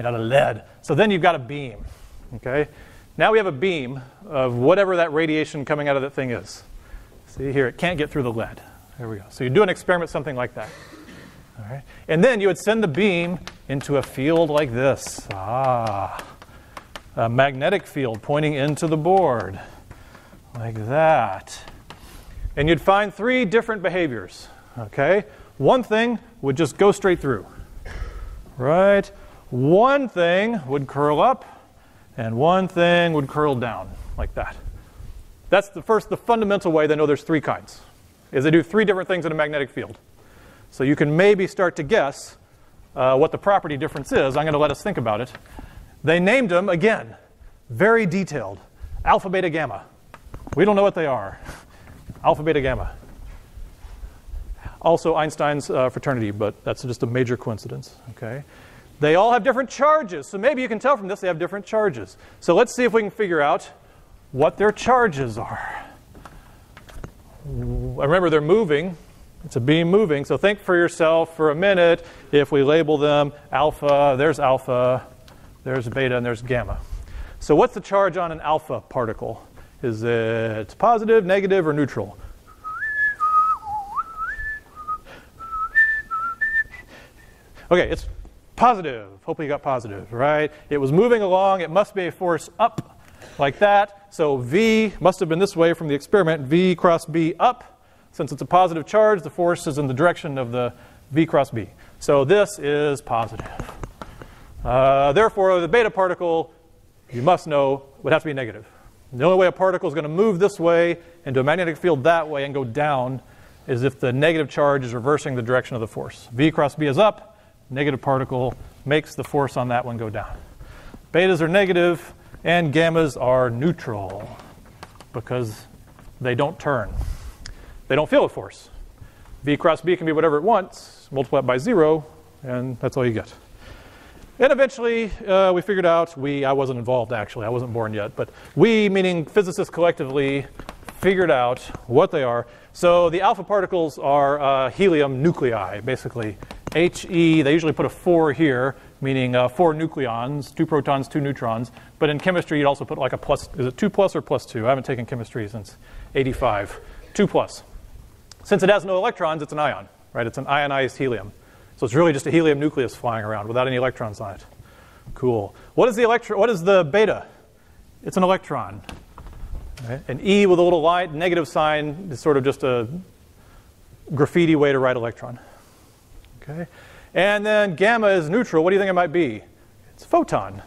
made out of lead. So then you've got a beam. Okay? Now we have a beam of whatever that radiation coming out of that thing is. See here, it can't get through the lead. There we go. So you do an experiment something like that. All right? And then you would send the beam into a field like this. Ah, a magnetic field pointing into the board, like that. and you'd find three different behaviors. Okay? One thing would just go straight through. Right? One thing would curl up, and one thing would curl down, like that. That's the first, the fundamental way they know there's three kinds, is they do three different things in a magnetic field. So you can maybe start to guess uh, what the property difference is. I'm going to let us think about it. They named them, again, very detailed alpha, beta, gamma. We don't know what they are. alpha, beta, gamma. Also, Einstein's uh, fraternity, but that's just a major coincidence. Okay? They all have different charges, so maybe you can tell from this they have different charges. So let's see if we can figure out what their charges are. Remember, they're moving. It's a beam moving, so think for yourself for a minute if we label them alpha, there's alpha, there's beta, and there's gamma. So, what's the charge on an alpha particle? Is it positive, negative, or neutral? Okay, it's positive. Hopefully, you got positive, right? It was moving along. It must be a force up like that. So, V must have been this way from the experiment V cross B up. Since it's a positive charge, the force is in the direction of the V cross B. So, this is positive. Uh, therefore, the beta particle you must know would have to be negative. The only way a particle is going to move this way into a magnetic field that way and go down is if the negative charge is reversing the direction of the force. V cross B is up, negative particle makes the force on that one go down. Betas are negative, and gammas are neutral because they don't turn. They don't feel a force. V cross B can be whatever it wants, multiply it by zero, and that's all you get. And eventually, uh, we figured out, we, I wasn't involved actually, I wasn't born yet, but we, meaning physicists collectively, figured out what they are. So the alpha particles are uh, helium nuclei, basically. He, they usually put a 4 here, meaning uh, four nucleons, two protons, two neutrons. But in chemistry, you'd also put like a plus, is it 2 plus or plus 2? I haven't taken chemistry since 85. 2 plus. Since it has no electrons, it's an ion, right? It's an ionized helium. So it's really just a helium nucleus flying around without any electrons on it. Cool. What is the electron? What is the beta? It's an electron. Right? An E with a little light, negative sign is sort of just a graffiti way to write electron. Okay. And then gamma is neutral. What do you think it might be? It's photon.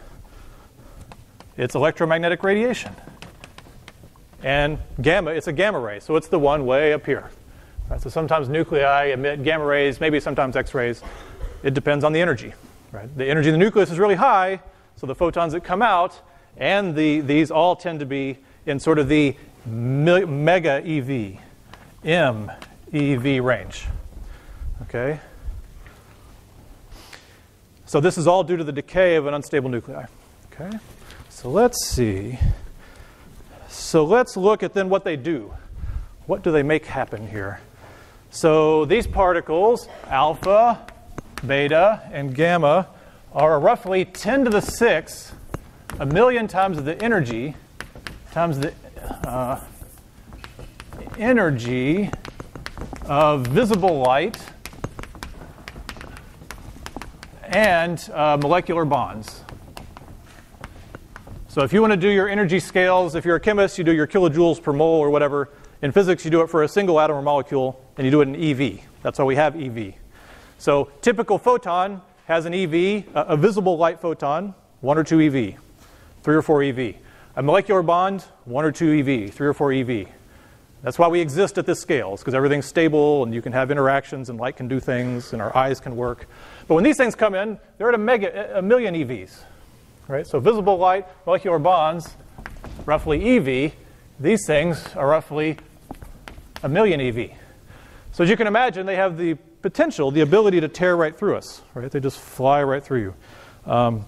It's electromagnetic radiation. And gamma, it's a gamma ray, so it's the one way up here. Right, so sometimes nuclei emit gamma rays, maybe sometimes X rays. It depends on the energy. Right? The energy of the nucleus is really high, so the photons that come out, and the, these all tend to be in sort of the mega EV, M EV range. Okay? So this is all due to the decay of an unstable nuclei. Okay? So let's see. So let's look at then what they do. What do they make happen here? So these particles, alpha, beta, and gamma, are roughly 10 to the 6, a million times the energy, times the uh, energy of visible light and uh, molecular bonds. So if you want to do your energy scales, if you're a chemist, you do your kilojoules per mole or whatever. In physics, you do it for a single atom or molecule, and you do it in EV. That's why we have EV. So typical photon has an EV, a, visible light photon, 1 or 2 EV, 3 or 4 EV. A molecular bond, 1 or 2 EV, 3 or 4 EV. That's why we exist at this scale, because everything's stable and you can have interactions and light can do things and our eyes can work. But when these things come in, they're at a, mega, a million EVs. Right? So visible light, molecular bonds, roughly EV. These things are roughly a million EV. So as you can imagine, they have the potential, the ability to tear right through us, right? They just fly right through you. Um,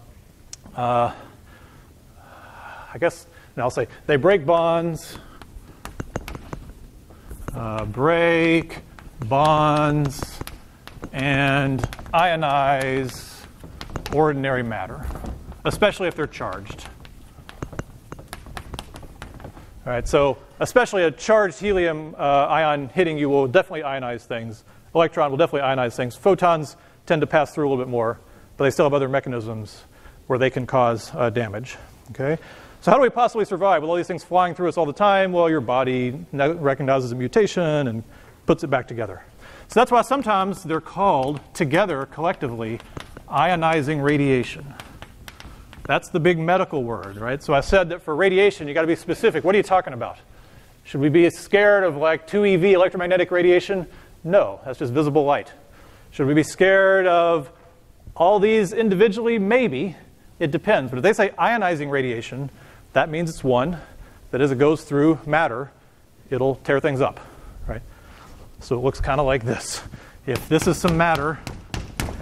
uh, I guess, and I'll say they break bonds, uh, break bonds, and ionize ordinary matter, especially if they're charged. All right, so especially a charged helium uh, ion hitting you will definitely ionize things. Electron will definitely ionize things. Photons tend to pass through a little bit more, but they still have other mechanisms where they can cause uh, damage. Okay, So, how do we possibly survive with all these things flying through us all the time? Well, your body recognizes a mutation and puts it back together. So, that's why sometimes they're called together collectively ionizing radiation. That's the big medical word, right? So, I said that for radiation, you got to be specific. What are you talking about? Should we be scared of like 2eV electromagnetic radiation? No, that's just visible light. Should we be scared of all these individually? Maybe. It depends. But if they say ionizing radiation, that means it's one. That as it goes through matter, it'll tear things up, right? So it looks kind of like this. If this is some matter,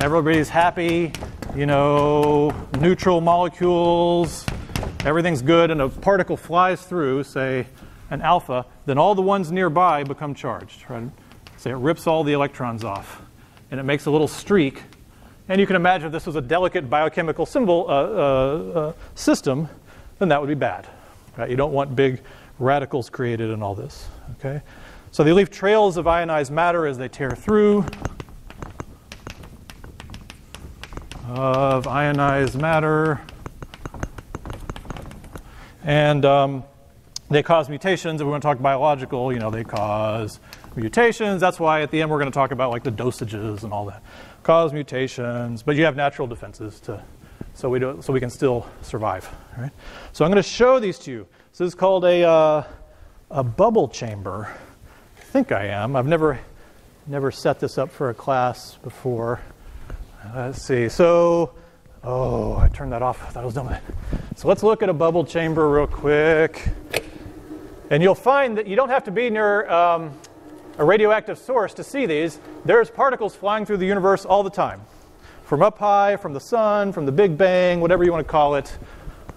everybody's happy, you know, neutral molecules, everything's good, and a particle flies through, say, an alpha, then all the ones nearby become charged, right? So it rips all the electrons off, and it makes a little streak. And you can imagine this was a delicate biochemical symbol uh, uh, uh, system, then that would be bad. Right? You don't want big radicals created in all this. Okay? So they leave trails of ionized matter as they tear through. Of ionized matter. And um, they cause mutations. If we want to talk biological, you know, they cause mutations. That's why at the end we're going to talk about like the dosages and all that. Cause mutations, but you have natural defenses to so we, do, so we can still survive. Right? So I'm going to show these to you. This is called a, uh, a bubble chamber. I think I am. I've never, never set this up for a class before. Let's see. So, oh, I turned that off. I thought I was done with it. So let's look at a bubble chamber real quick. And you'll find that you don't have to be near um, a radioactive source to see these. There's particles flying through the universe all the time from up high, from the sun, from the Big Bang, whatever you want to call it.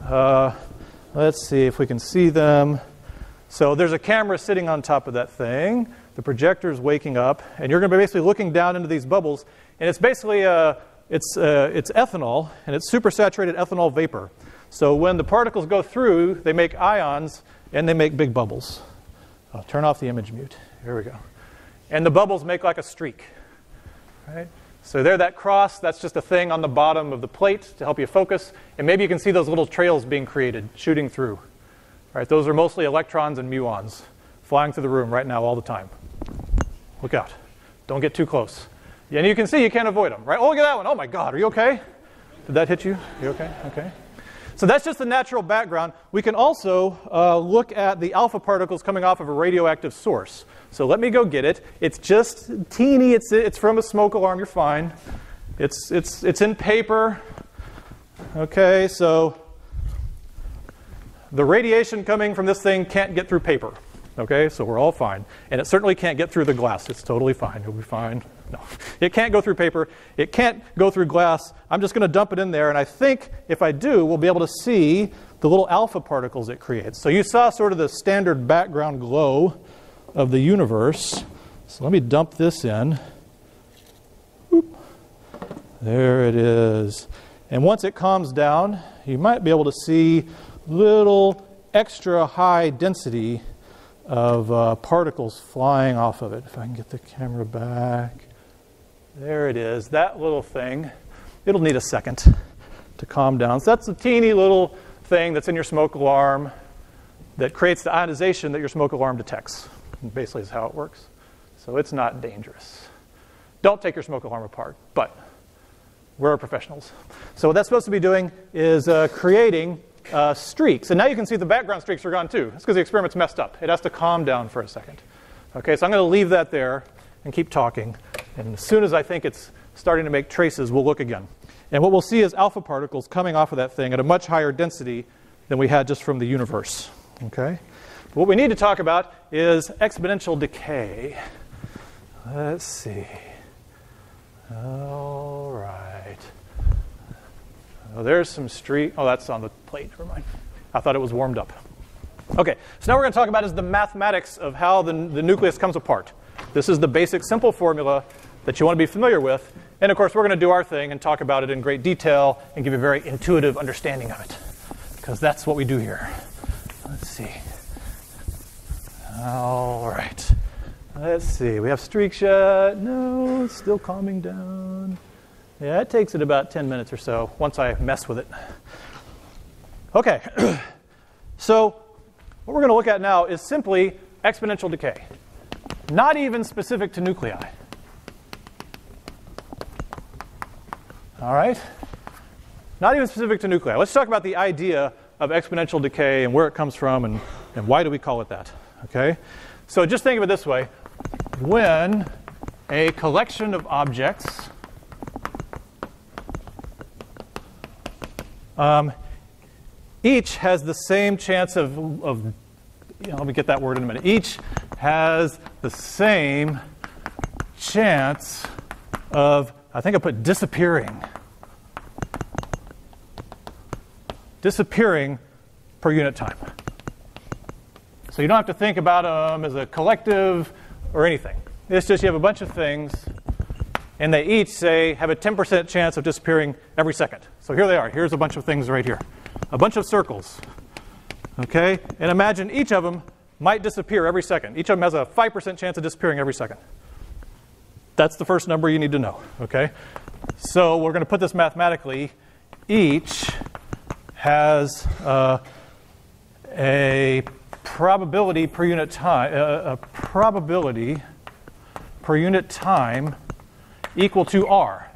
Uh, let's see if we can see them. So there's a camera sitting on top of that thing. The projector is waking up, and you're going to be basically looking down into these bubbles. And it's basically uh, it's, uh, it's ethanol, and it's supersaturated ethanol vapor. So when the particles go through, they make ions, and they make big bubbles. I'll turn off the image mute. Here we go. And the bubbles make like a streak. Right? So there, that cross, that's just a thing on the bottom of the plate to help you focus. And maybe you can see those little trails being created, shooting through. All right, those are mostly electrons and muons flying through the room right now all the time. Look out. Don't get too close. And you can see you can't avoid them, right? Oh, look at that one. Oh my God, are you okay? Did that hit you? You okay? Okay. So that's just the natural background. We can also uh, look at the alpha particles coming off of a radioactive source. So let me go get it. It's just teeny. It's, it's from a smoke alarm. You're fine. It's, it's, it's in paper. Okay, so the radiation coming from this thing can't get through paper. Okay, so we're all fine. And it certainly can't get through the glass. It's totally fine. You'll be fine. No, <laughs> it can't go through paper. It can't go through glass. I'm just going to dump it in there. And I think if I do, we'll be able to see the little alpha particles it creates. So you saw sort of the standard background glow of the universe. So let me dump this in. There it is. And once it calms down, you might be able to see little extra high density of uh, particles flying off of it. If I can get the camera back. There it is, that little thing. It'll need a second to calm down. So that's a teeny little thing that's in your smoke alarm that creates the ionization that your smoke alarm detects basically is how it works. So it's not dangerous. Don't take your smoke alarm apart, but we're professionals. So what that's supposed to be doing is uh, creating uh, streaks. And now you can see the background streaks are gone too. That's because the experiment's messed up. It has to calm down for a second. Okay, so I'm going to leave that there and keep talking. And as soon as I think it's starting to make traces, we'll look again. And what we'll see is alpha particles coming off of that thing at a much higher density than we had just from the universe. Okay? What we need to talk about is exponential decay. Let's see. All right. Oh, there's some street. Oh, that's on the plate. Never mind. I thought it was warmed up. Okay, so now we're going to talk about is the mathematics of how the, the nucleus comes apart. This is the basic simple formula that you want to be familiar with. And of course, we're going to do our thing and talk about it in great detail and give you a very intuitive understanding of it. Because that's what we do here. Let's see. All right. Let's see. We have streaks yet. No, it's still calming down. Yeah, it takes it about 10 minutes or so once I mess with it. Okay. <clears throat> So what we're going to look at now is simply exponential decay, not even specific to nuclei. All right? Not even specific to nuclei. Let's talk about the idea of exponential decay and where it comes from and, and why do we call it that. Okay? So just think of it this way when a collection of objects um, each has the same chance of, of you know, let me get that word in a minute. Each has the same chance of, I think I put disappearing. Disappearing per unit time. So you don't have to think about them as a collective or anything. It's just you have a bunch of things, and they each say have a 10% chance of disappearing every second. So here they are. Here's a bunch of things right here. A bunch of circles. Okay? And imagine each of them might disappear every second. Each of them has a 5% chance of disappearing every second. That's the first number you need to know. Okay? So we're going to put this mathematically. Each has uh, a probability per unit time, uh, a probability per unit time equal to r.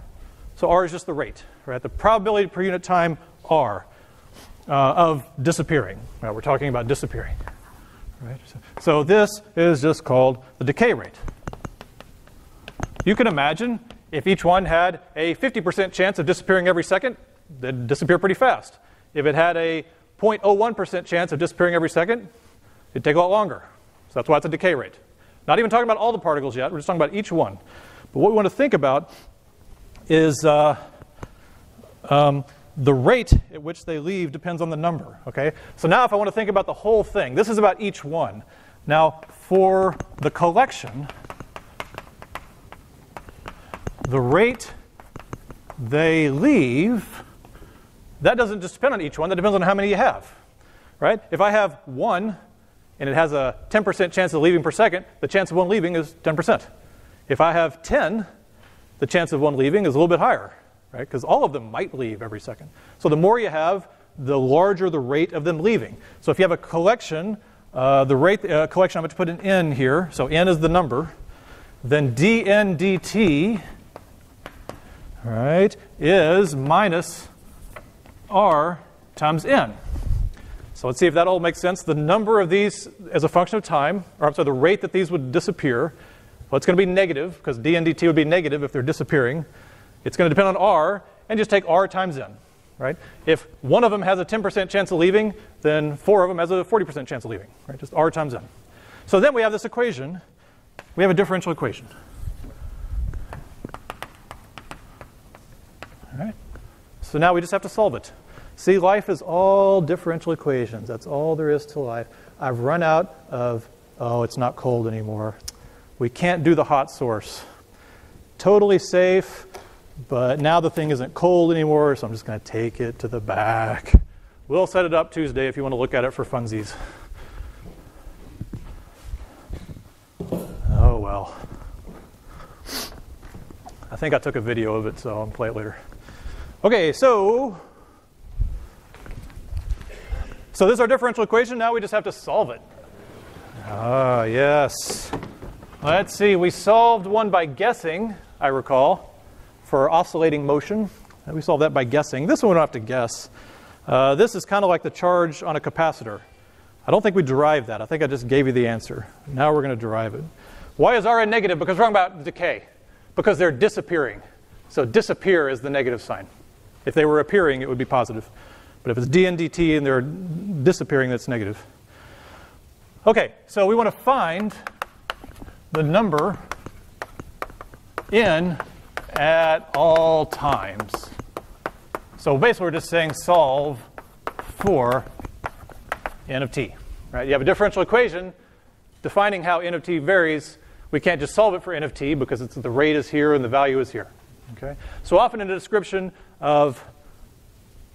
So r is just the rate, right? The probability per unit time r uh, of disappearing. Now we're talking about disappearing. Right? So, so this is just called the decay rate. You can imagine if each one had a 50% chance of disappearing every second, they'd disappear pretty fast. If it had a 0.01% chance of disappearing every second, it'd take a lot longer. So that's why it's a decay rate. Not even talking about all the particles yet, we're just talking about each one. But what we want to think about is uh, um, the rate at which they leave depends on the number. Okay? So now if I want to think about the whole thing, this is about each one. Now for the collection, the rate they leave, that doesn't just depend on each one, that depends on how many you have. Right? If I have one and it has a 10% chance of leaving per second, the chance of one leaving is 10%. If I have 10, the chance of one leaving is a little bit higher right? Because all of them might leave every second. So the more you have, the larger the rate of them leaving. So if you have a collection, uh, the rate uh, collection, I'm going to put an n here. So n is the number. Then dn dt, right, is minus r times n. So let's see if that all makes sense. The number of these as a function of time, or I'm sorry, the rate that these would disappear, well, it's going to be negative because dn dt would be negative if they're disappearing. It's going to depend on r, and just take r times n. Right? If one of them has a 10% chance of leaving, then four of them has a 40% chance of leaving. Right? Just r times n. So then we have this equation. We have a differential equation. All right? So now we just have to solve it. See, life is all differential equations. That's all there is to life. I've run out of, oh, it's not cold anymore. We can't do the hot source. Totally safe. But now the thing isn't cold anymore, so I'm just going to take it to the back. We'll set it up Tuesday if you want to look at it for funsies. Oh well. I think I took a video of it, so I'll play it later. Okay, so so this is our differential equation. Now we just have to solve it. Ah, yes. Let's see. We solved one by guessing, I recall for oscillating motion. We solve that by guessing. This one we don't have to guess. Uh, this is kind of like the charge on a capacitor. I don't think we derived that. I think I just gave you the answer. Now we're going to derive it. Why is Rn negative? Because we're talking about decay. Because they're disappearing. So disappear is the negative sign. If they were appearing, it would be positive. But if it's dn dt and they're disappearing, that's negative. Okay, so we want to find the number in at all times. So basically, we're just saying solve for n of t. Right? You have a differential equation defining how n of t varies. We can't just solve it for n of t because it's, the rate is here and the value is here. Okay? So often in a description of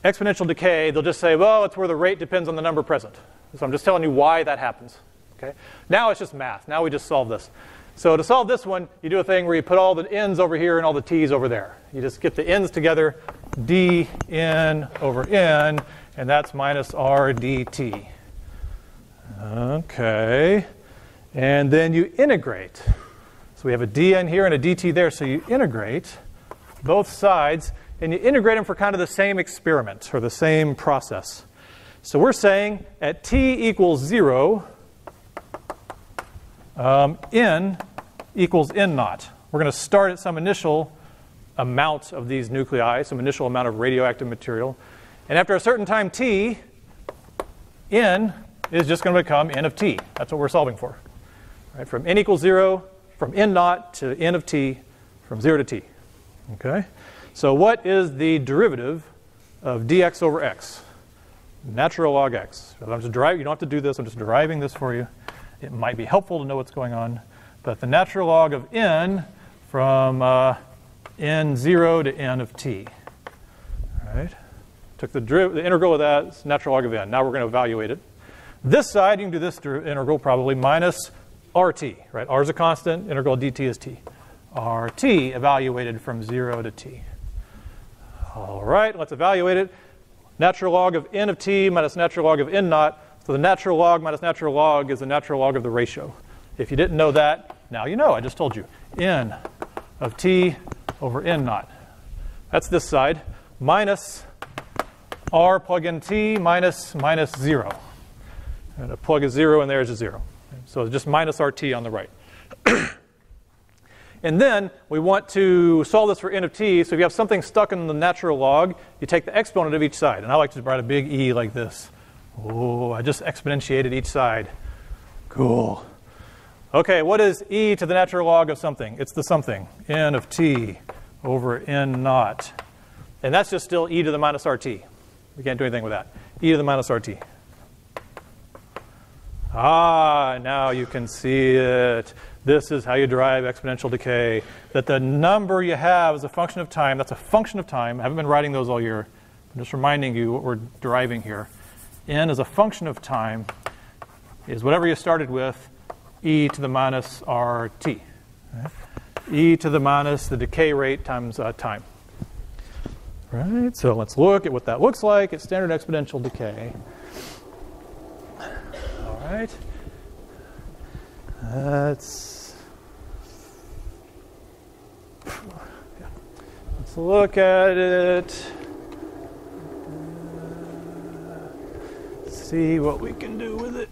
exponential decay, they'll just say, well, it's where the rate depends on the number present. So I'm just telling you why that happens. Okay? Now it's just math. Now we just solve this. So to solve this one, you do a thing where you put all the n's over here and all the t's over there. You just get the n's together, dn over n, and that's minus r dt. Okay. And then you integrate. So we have a dn here and a dt there. So you integrate both sides, and you integrate them for kind of the same experiment or the same process. So we're saying at t equals 0, um, n equals n naught. We're going to start at some initial amount of these nuclei, some initial amount of radioactive material. And after a certain time t, n is just going to become n of t. That's what we're solving for. Right? From n equals 0, from n naught to n of t, from 0 to t. Okay? So what is the derivative of dx over x? Natural log x. I'm just deriving, you don't have to do this, I'm just deriving this for you. It might be helpful to know what's going on. But the natural log of n from uh, n0 to n of t. All right? Took the, the integral of that, it's natural log of n. Now we're going to evaluate it. This side, you can do this integral probably minus RT, right? R is a constant, integral dt is t. RT evaluated from 0 to t. All right, let's evaluate it. Natural log of n of t minus natural log of n naught. So the natural log minus natural log is the natural log of the ratio. If you didn't know that, now you know. I just told you. n of t over n naught. That's this side. Minus r plug in t minus minus 0. And a plug a 0 in there is a 0. So it's just minus rt on the right. <coughs> And then we want to solve this for n of t. So if you have something stuck in the natural log, you take the exponent of each side. And I like to write a big E like this. Oh, I just exponentiated each side. Cool. Okay, what is e to the natural log of something? It's the something, n of t over n naught. And that's just still e to the minus rt. We can't do anything with that. e to the minus rt. Ah, now you can see it. This is how you derive exponential decay. That the number you have is a function of time. That's a function of time. I haven't been writing those all year. I'm just reminding you what we're deriving here. n is a function of time, is whatever you started with, e to the minus rt. Right? e to the minus the decay rate times uh, time. Right, so let's look at what that looks like It's standard exponential decay. All right. Let's Let's look at it. See what we can do with it.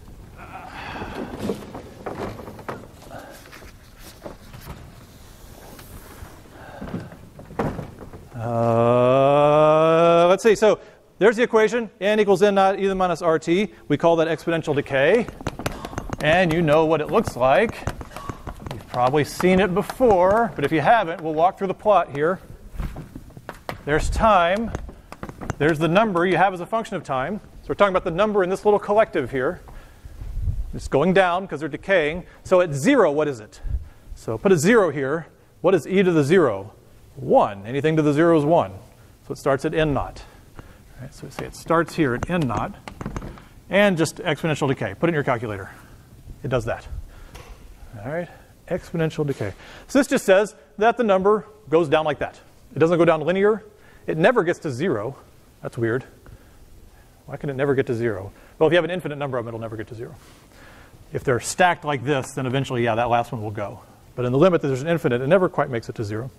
Uh, let's see. So there's the equation. n equals n naught e to the minus rt. We call that exponential decay. And you know what it looks like. You've probably seen it before, but if you haven't, we'll walk through the plot here. There's time. There's the number you have as a function of time. So we're talking about the number in this little collective here. It's going down because they're decaying. So at zero, what is it? So put a zero here. What is e to the zero? 1. Anything to the zero is 1. So it starts at n naught. Right, so we say it starts here at n naught. And just exponential decay. Put it in your calculator. It does that. All right, exponential decay. So this just says that the number goes down like that. It doesn't go down linear. It never gets to zero. That's weird. Why can it never get to zero? Well, if you have an infinite number of them, it'll never get to zero. If they're stacked like this, then eventually, yeah, that last one will go. But in the limit, there's an infinite. It never quite makes it to zero.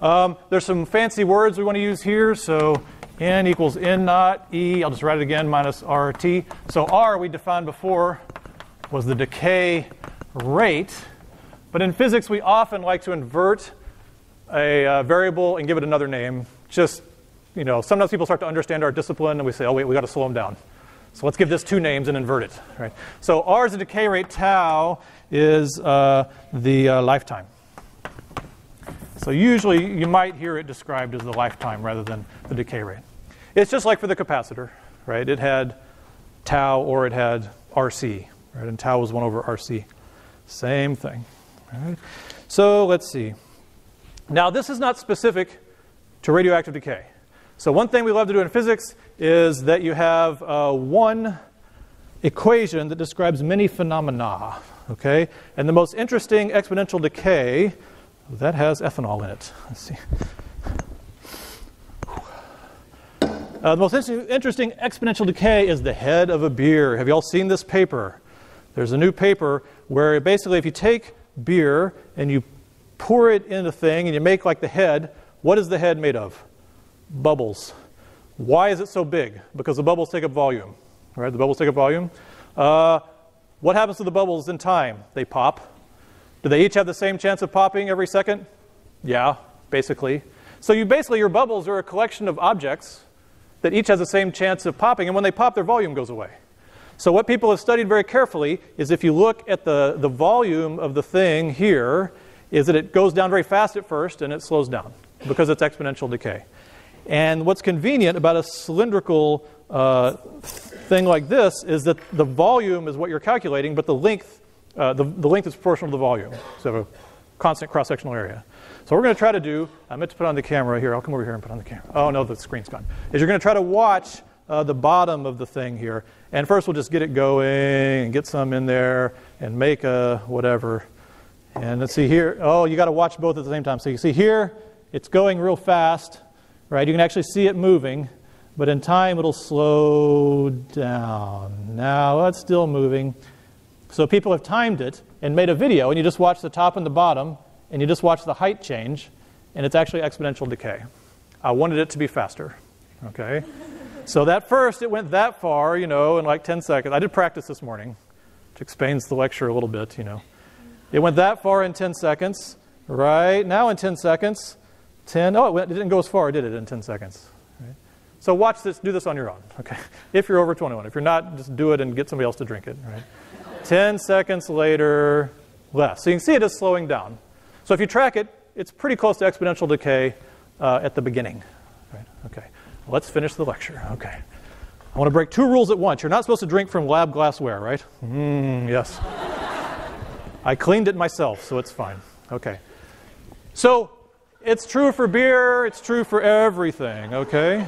Um, there's some fancy words we want to use here. So n equals n naught e. I'll just write it again, minus rt. So r we defined before was the decay rate. But in physics, we often like to invert a uh, variable and give it another name. Just, you know, sometimes people start to understand our discipline and we say, oh, wait, we got to slow them down. So let's give this two names and invert it. Right? So R is the decay rate, tau is uh, the uh, lifetime. So usually you might hear it described as the lifetime rather than the decay rate. It's just like for the capacitor, right? It had tau or it had RC, right? And tau was 1 over RC. Same thing. Right? So let's see. Now, this is not specific to radioactive decay. So, one thing we love to do in physics is that you have uh, one equation that describes many phenomena. Okay? And the most interesting exponential decay that has ethanol in it. Let's see. Uh, the most interesting exponential decay is the head of a beer. Have you all seen this paper? There's a new paper where basically, if you take beer and you pour it in a thing and you make like the head, what is the head made of? Bubbles. Why is it so big? Because the bubbles take up volume. Right? The bubbles take up volume. Uh, what happens to the bubbles in time? They pop. Do they each have the same chance of popping every second? Yeah, basically. So you basically your bubbles are a collection of objects that each has the same chance of popping, and when they pop, their volume goes away. So what people have studied very carefully is if you look at the, the volume of the thing here, is that it goes down very fast at first and it slows down because it's exponential decay. And what's convenient about a cylindrical uh, thing like this is that the volume is what you're calculating, but the length, uh, the, the length is proportional to the volume. So a constant cross-sectional area. So we're going to try to do, I meant to put on the camera here. I'll come over here and put on the camera. Oh, no, the screen's gone. Is you're going to try to watch uh, the bottom of the thing here. And first we'll just get it going and get some in there and make a whatever. And let's see here. Oh, you got to watch both at the same time. So you see here, it's going real fast, right? You can actually see it moving, but in time it'll slow down. Now it's still moving. So people have timed it and made a video, and you just watch the top and the bottom, and you just watch the height change, and it's actually exponential decay. I wanted it to be faster. Okay? So that first, it went that far, you know, in like 10 seconds. I did practice this morning, which explains the lecture a little bit, you know. It went that far in 10 seconds, right? Now in 10 seconds, 10, oh, it, went, it didn't go as far, did it, in 10 seconds? So watch this, do this on your own, okay? If you're over 21. If you're not, just do it and get somebody else to drink it, right? 10 seconds later, less. So you can see it is slowing down. So if you track it, it's pretty close to exponential decay uh, at the beginning, right? Okay. Let's finish the lecture. Okay. I want to break two rules at once. You're not supposed to drink from lab glassware, right? Mm, yes. <laughs> I cleaned it myself, so it's fine. Okay. So it's true for beer, it's true for everything, okay?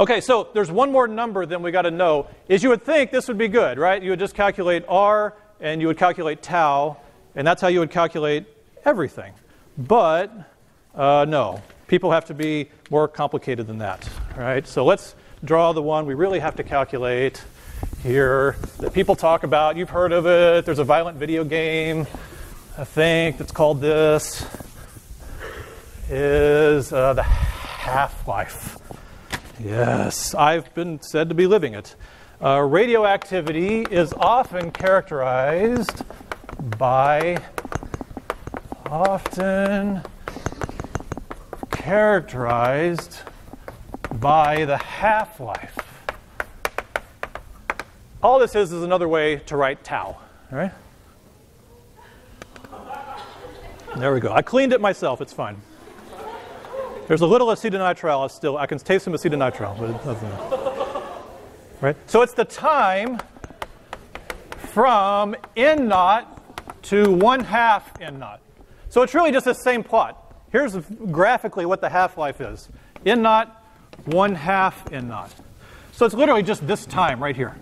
Okay, so there's one more number than we got to know. Is you would think this would be good, right? You would just calculate R and you would calculate tau, and that's how you would calculate everything. But uh, no, people have to be more complicated than that, right? So let's draw the one we really have to calculate here that people talk about. You've heard of it. There's a violent video game, I think, that's called this. Is uh, the half life. Yes, I've been said to be living it. Uh, radioactivity is often characterized by often characterized by the half life. All this is is another way to write tau, right? There we go. I cleaned it myself, it's fine. There's a little acetonitrile still. I can taste some acetonitrile, but it doesn't. Right? So it's the time from n naught to one half n naught. So it's really just the same plot. Here's graphically what the half-life is. N naught, one half N naught. So it's literally just this time right here.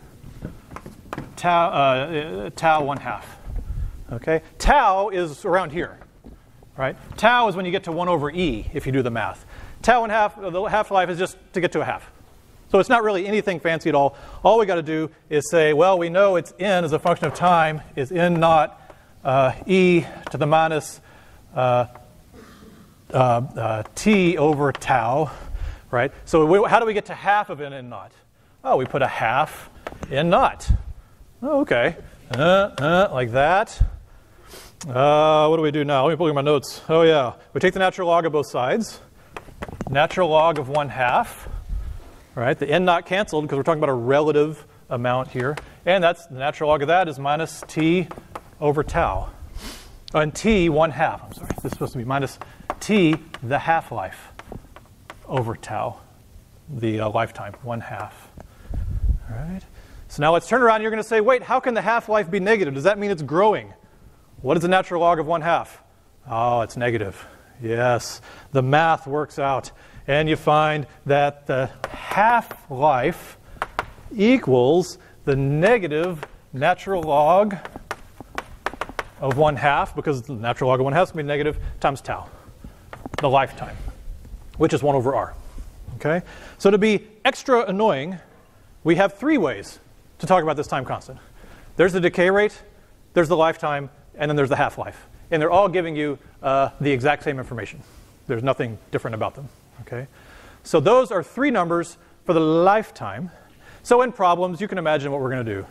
Tau, uh, tau one half. Okay? Tau is around here. Right? Tau is when you get to 1 over e, if you do the math. Tau and half, the half-life is just to get to a half. So it's not really anything fancy at all. All we got to do is say, well, we know it's n as a function of time is n naught uh, e to the minus uh, uh, uh, t over tau, right? So we, how do we get to half of n n naught? Oh, we put a half n naught. Oh, okay. Uh, uh, like that. Uh, what do we do now? Let me pull my notes. Oh, yeah. We take the natural log of both sides. Natural log of 1 half. Right? The n naught canceled because we're talking about a relative amount here. And that's the natural log of that is minus t over tau. And t 1 half. I'm sorry. This is supposed to be minus t, the half life, over tau, the uh, lifetime, one half. All right? So now let's turn around. You're going to say, wait, how can the half life be negative? Does that mean it's growing? What is the natural log of one half? Oh, it's negative. Yes, the math works out. And you find that the half life equals the negative natural log of one half, because the natural log of one half is going to be negative, times tau the lifetime, which is 1 over r. Okay? So to be extra annoying, we have three ways to talk about this time constant. There's the decay rate, there's the lifetime, and then there's the half-life. And they're all giving you uh, the exact same information. There's nothing different about them. Okay? So those are three numbers for the lifetime. So in problems, you can imagine what we're going to do.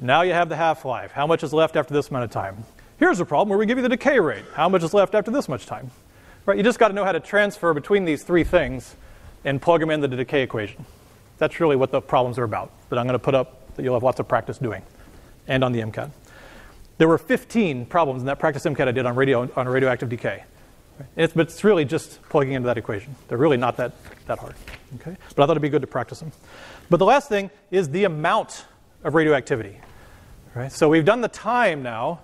Now you have the half-life. How much is left after this amount of time? Here's a problem where we give you the decay rate. How much is left after this much time? Right? You just got to know how to transfer between these three things and plug them into the decay equation. That's really what the problems are about that I'm going to put up that you'll have lots of practice doing and on the MCAT. There were 15 problems in that practice MCAT I did on, radio, on radioactive decay. It's, but it's really just plugging into that equation. They're really not that, that hard. Okay? But I thought it'd be good to practice them. But the last thing is the amount of radioactivity. Right? So we've done the time now,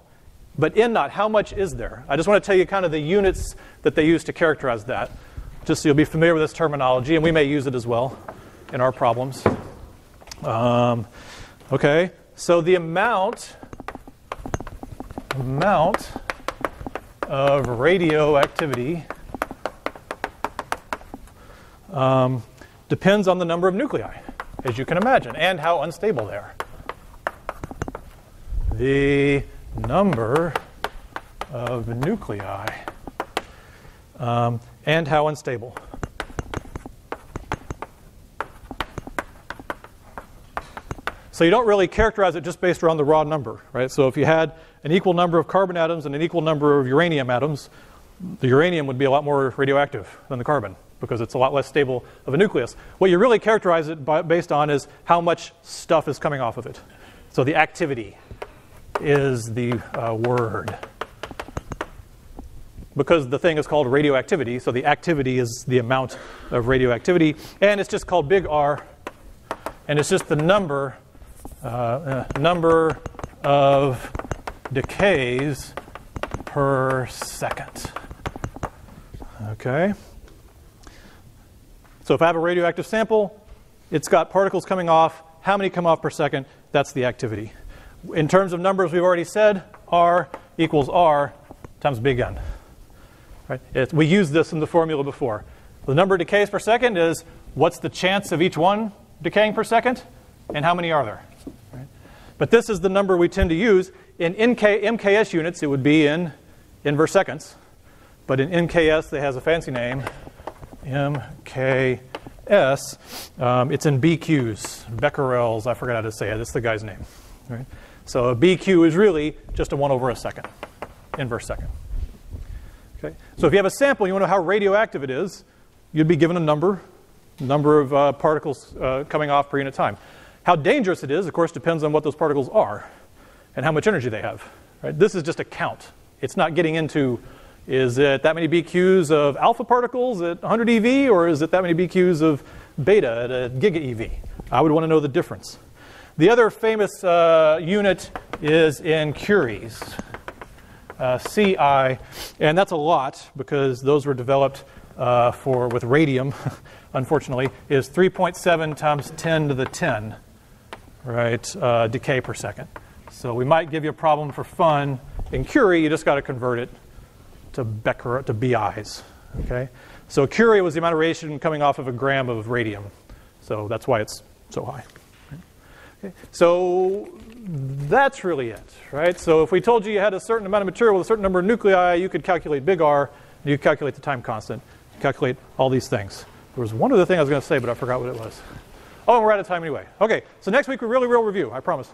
but in not, how much is there? I just want to tell you kind of the units that they use to characterize that, just so you'll be familiar with this terminology, and we may use it as well in our problems. Um, okay, so the amount amount of radioactivity um, depends on the number of nuclei, as you can imagine, and how unstable they are. The number of nuclei um, and how unstable. So you don't really characterize it just based around the raw number, right? So if you had an equal number of carbon atoms and an equal number of uranium atoms, the uranium would be a lot more radioactive than the carbon because it's a lot less stable of a nucleus. What you really characterize it by, based on is how much stuff is coming off of it. So the activity is the uh, word. Because the thing is called radioactivity, so the activity is the amount of radioactivity, and it's just called big R, and it's just the number uh, uh, number of decays per second. Okay? So if I have a radioactive sample, it's got particles coming off. How many come off per second? That's the activity. In terms of numbers, we've already said R equals R times big N. Right? We used this in the formula before. The number of decays per second is what's the chance of each one decaying per second, and how many are there? But this is the number we tend to use. In MKS units, it would be in inverse seconds. But in MKS, it has a fancy name, MKS. Um, it's in BQs, becquerels. I forgot how to say it. It's the guy's name. Right? So a BQ is really just a 1 over a second, inverse second. Okay? So if you have a sample, you want to know how radioactive it is, you'd be given a number, number of uh, particles uh, coming off per unit time. How dangerous it is, of course, depends on what those particles are and how much energy they have. Right? This is just a count. It's not getting into is it that many BQs of alpha particles at 100 eV, or is it that many BQs of beta at a giga eV? I would want to know the difference. The other famous uh, unit is in curies, uh, CI, and that's a lot because those were developed uh, for with radium. <laughs> unfortunately, is 3.7 times 10 to the 10 right, uh, decay per second. So we might give you a problem for fun. In Curie, you just got to convert it to Becker to BIs. Okay, so Curie was the amount of radiation coming off of a gram of radium. So that's why it's so high. Okay. So that's really it, right? So if we told you you had a certain amount of material with a certain number of nuclei, you could calculate big R, and you could calculate the time constant, calculate all these things. There was one other thing I was going to say, but I forgot what it was. Oh, we're out of time anyway. Okay, so next week we really will review, I promise.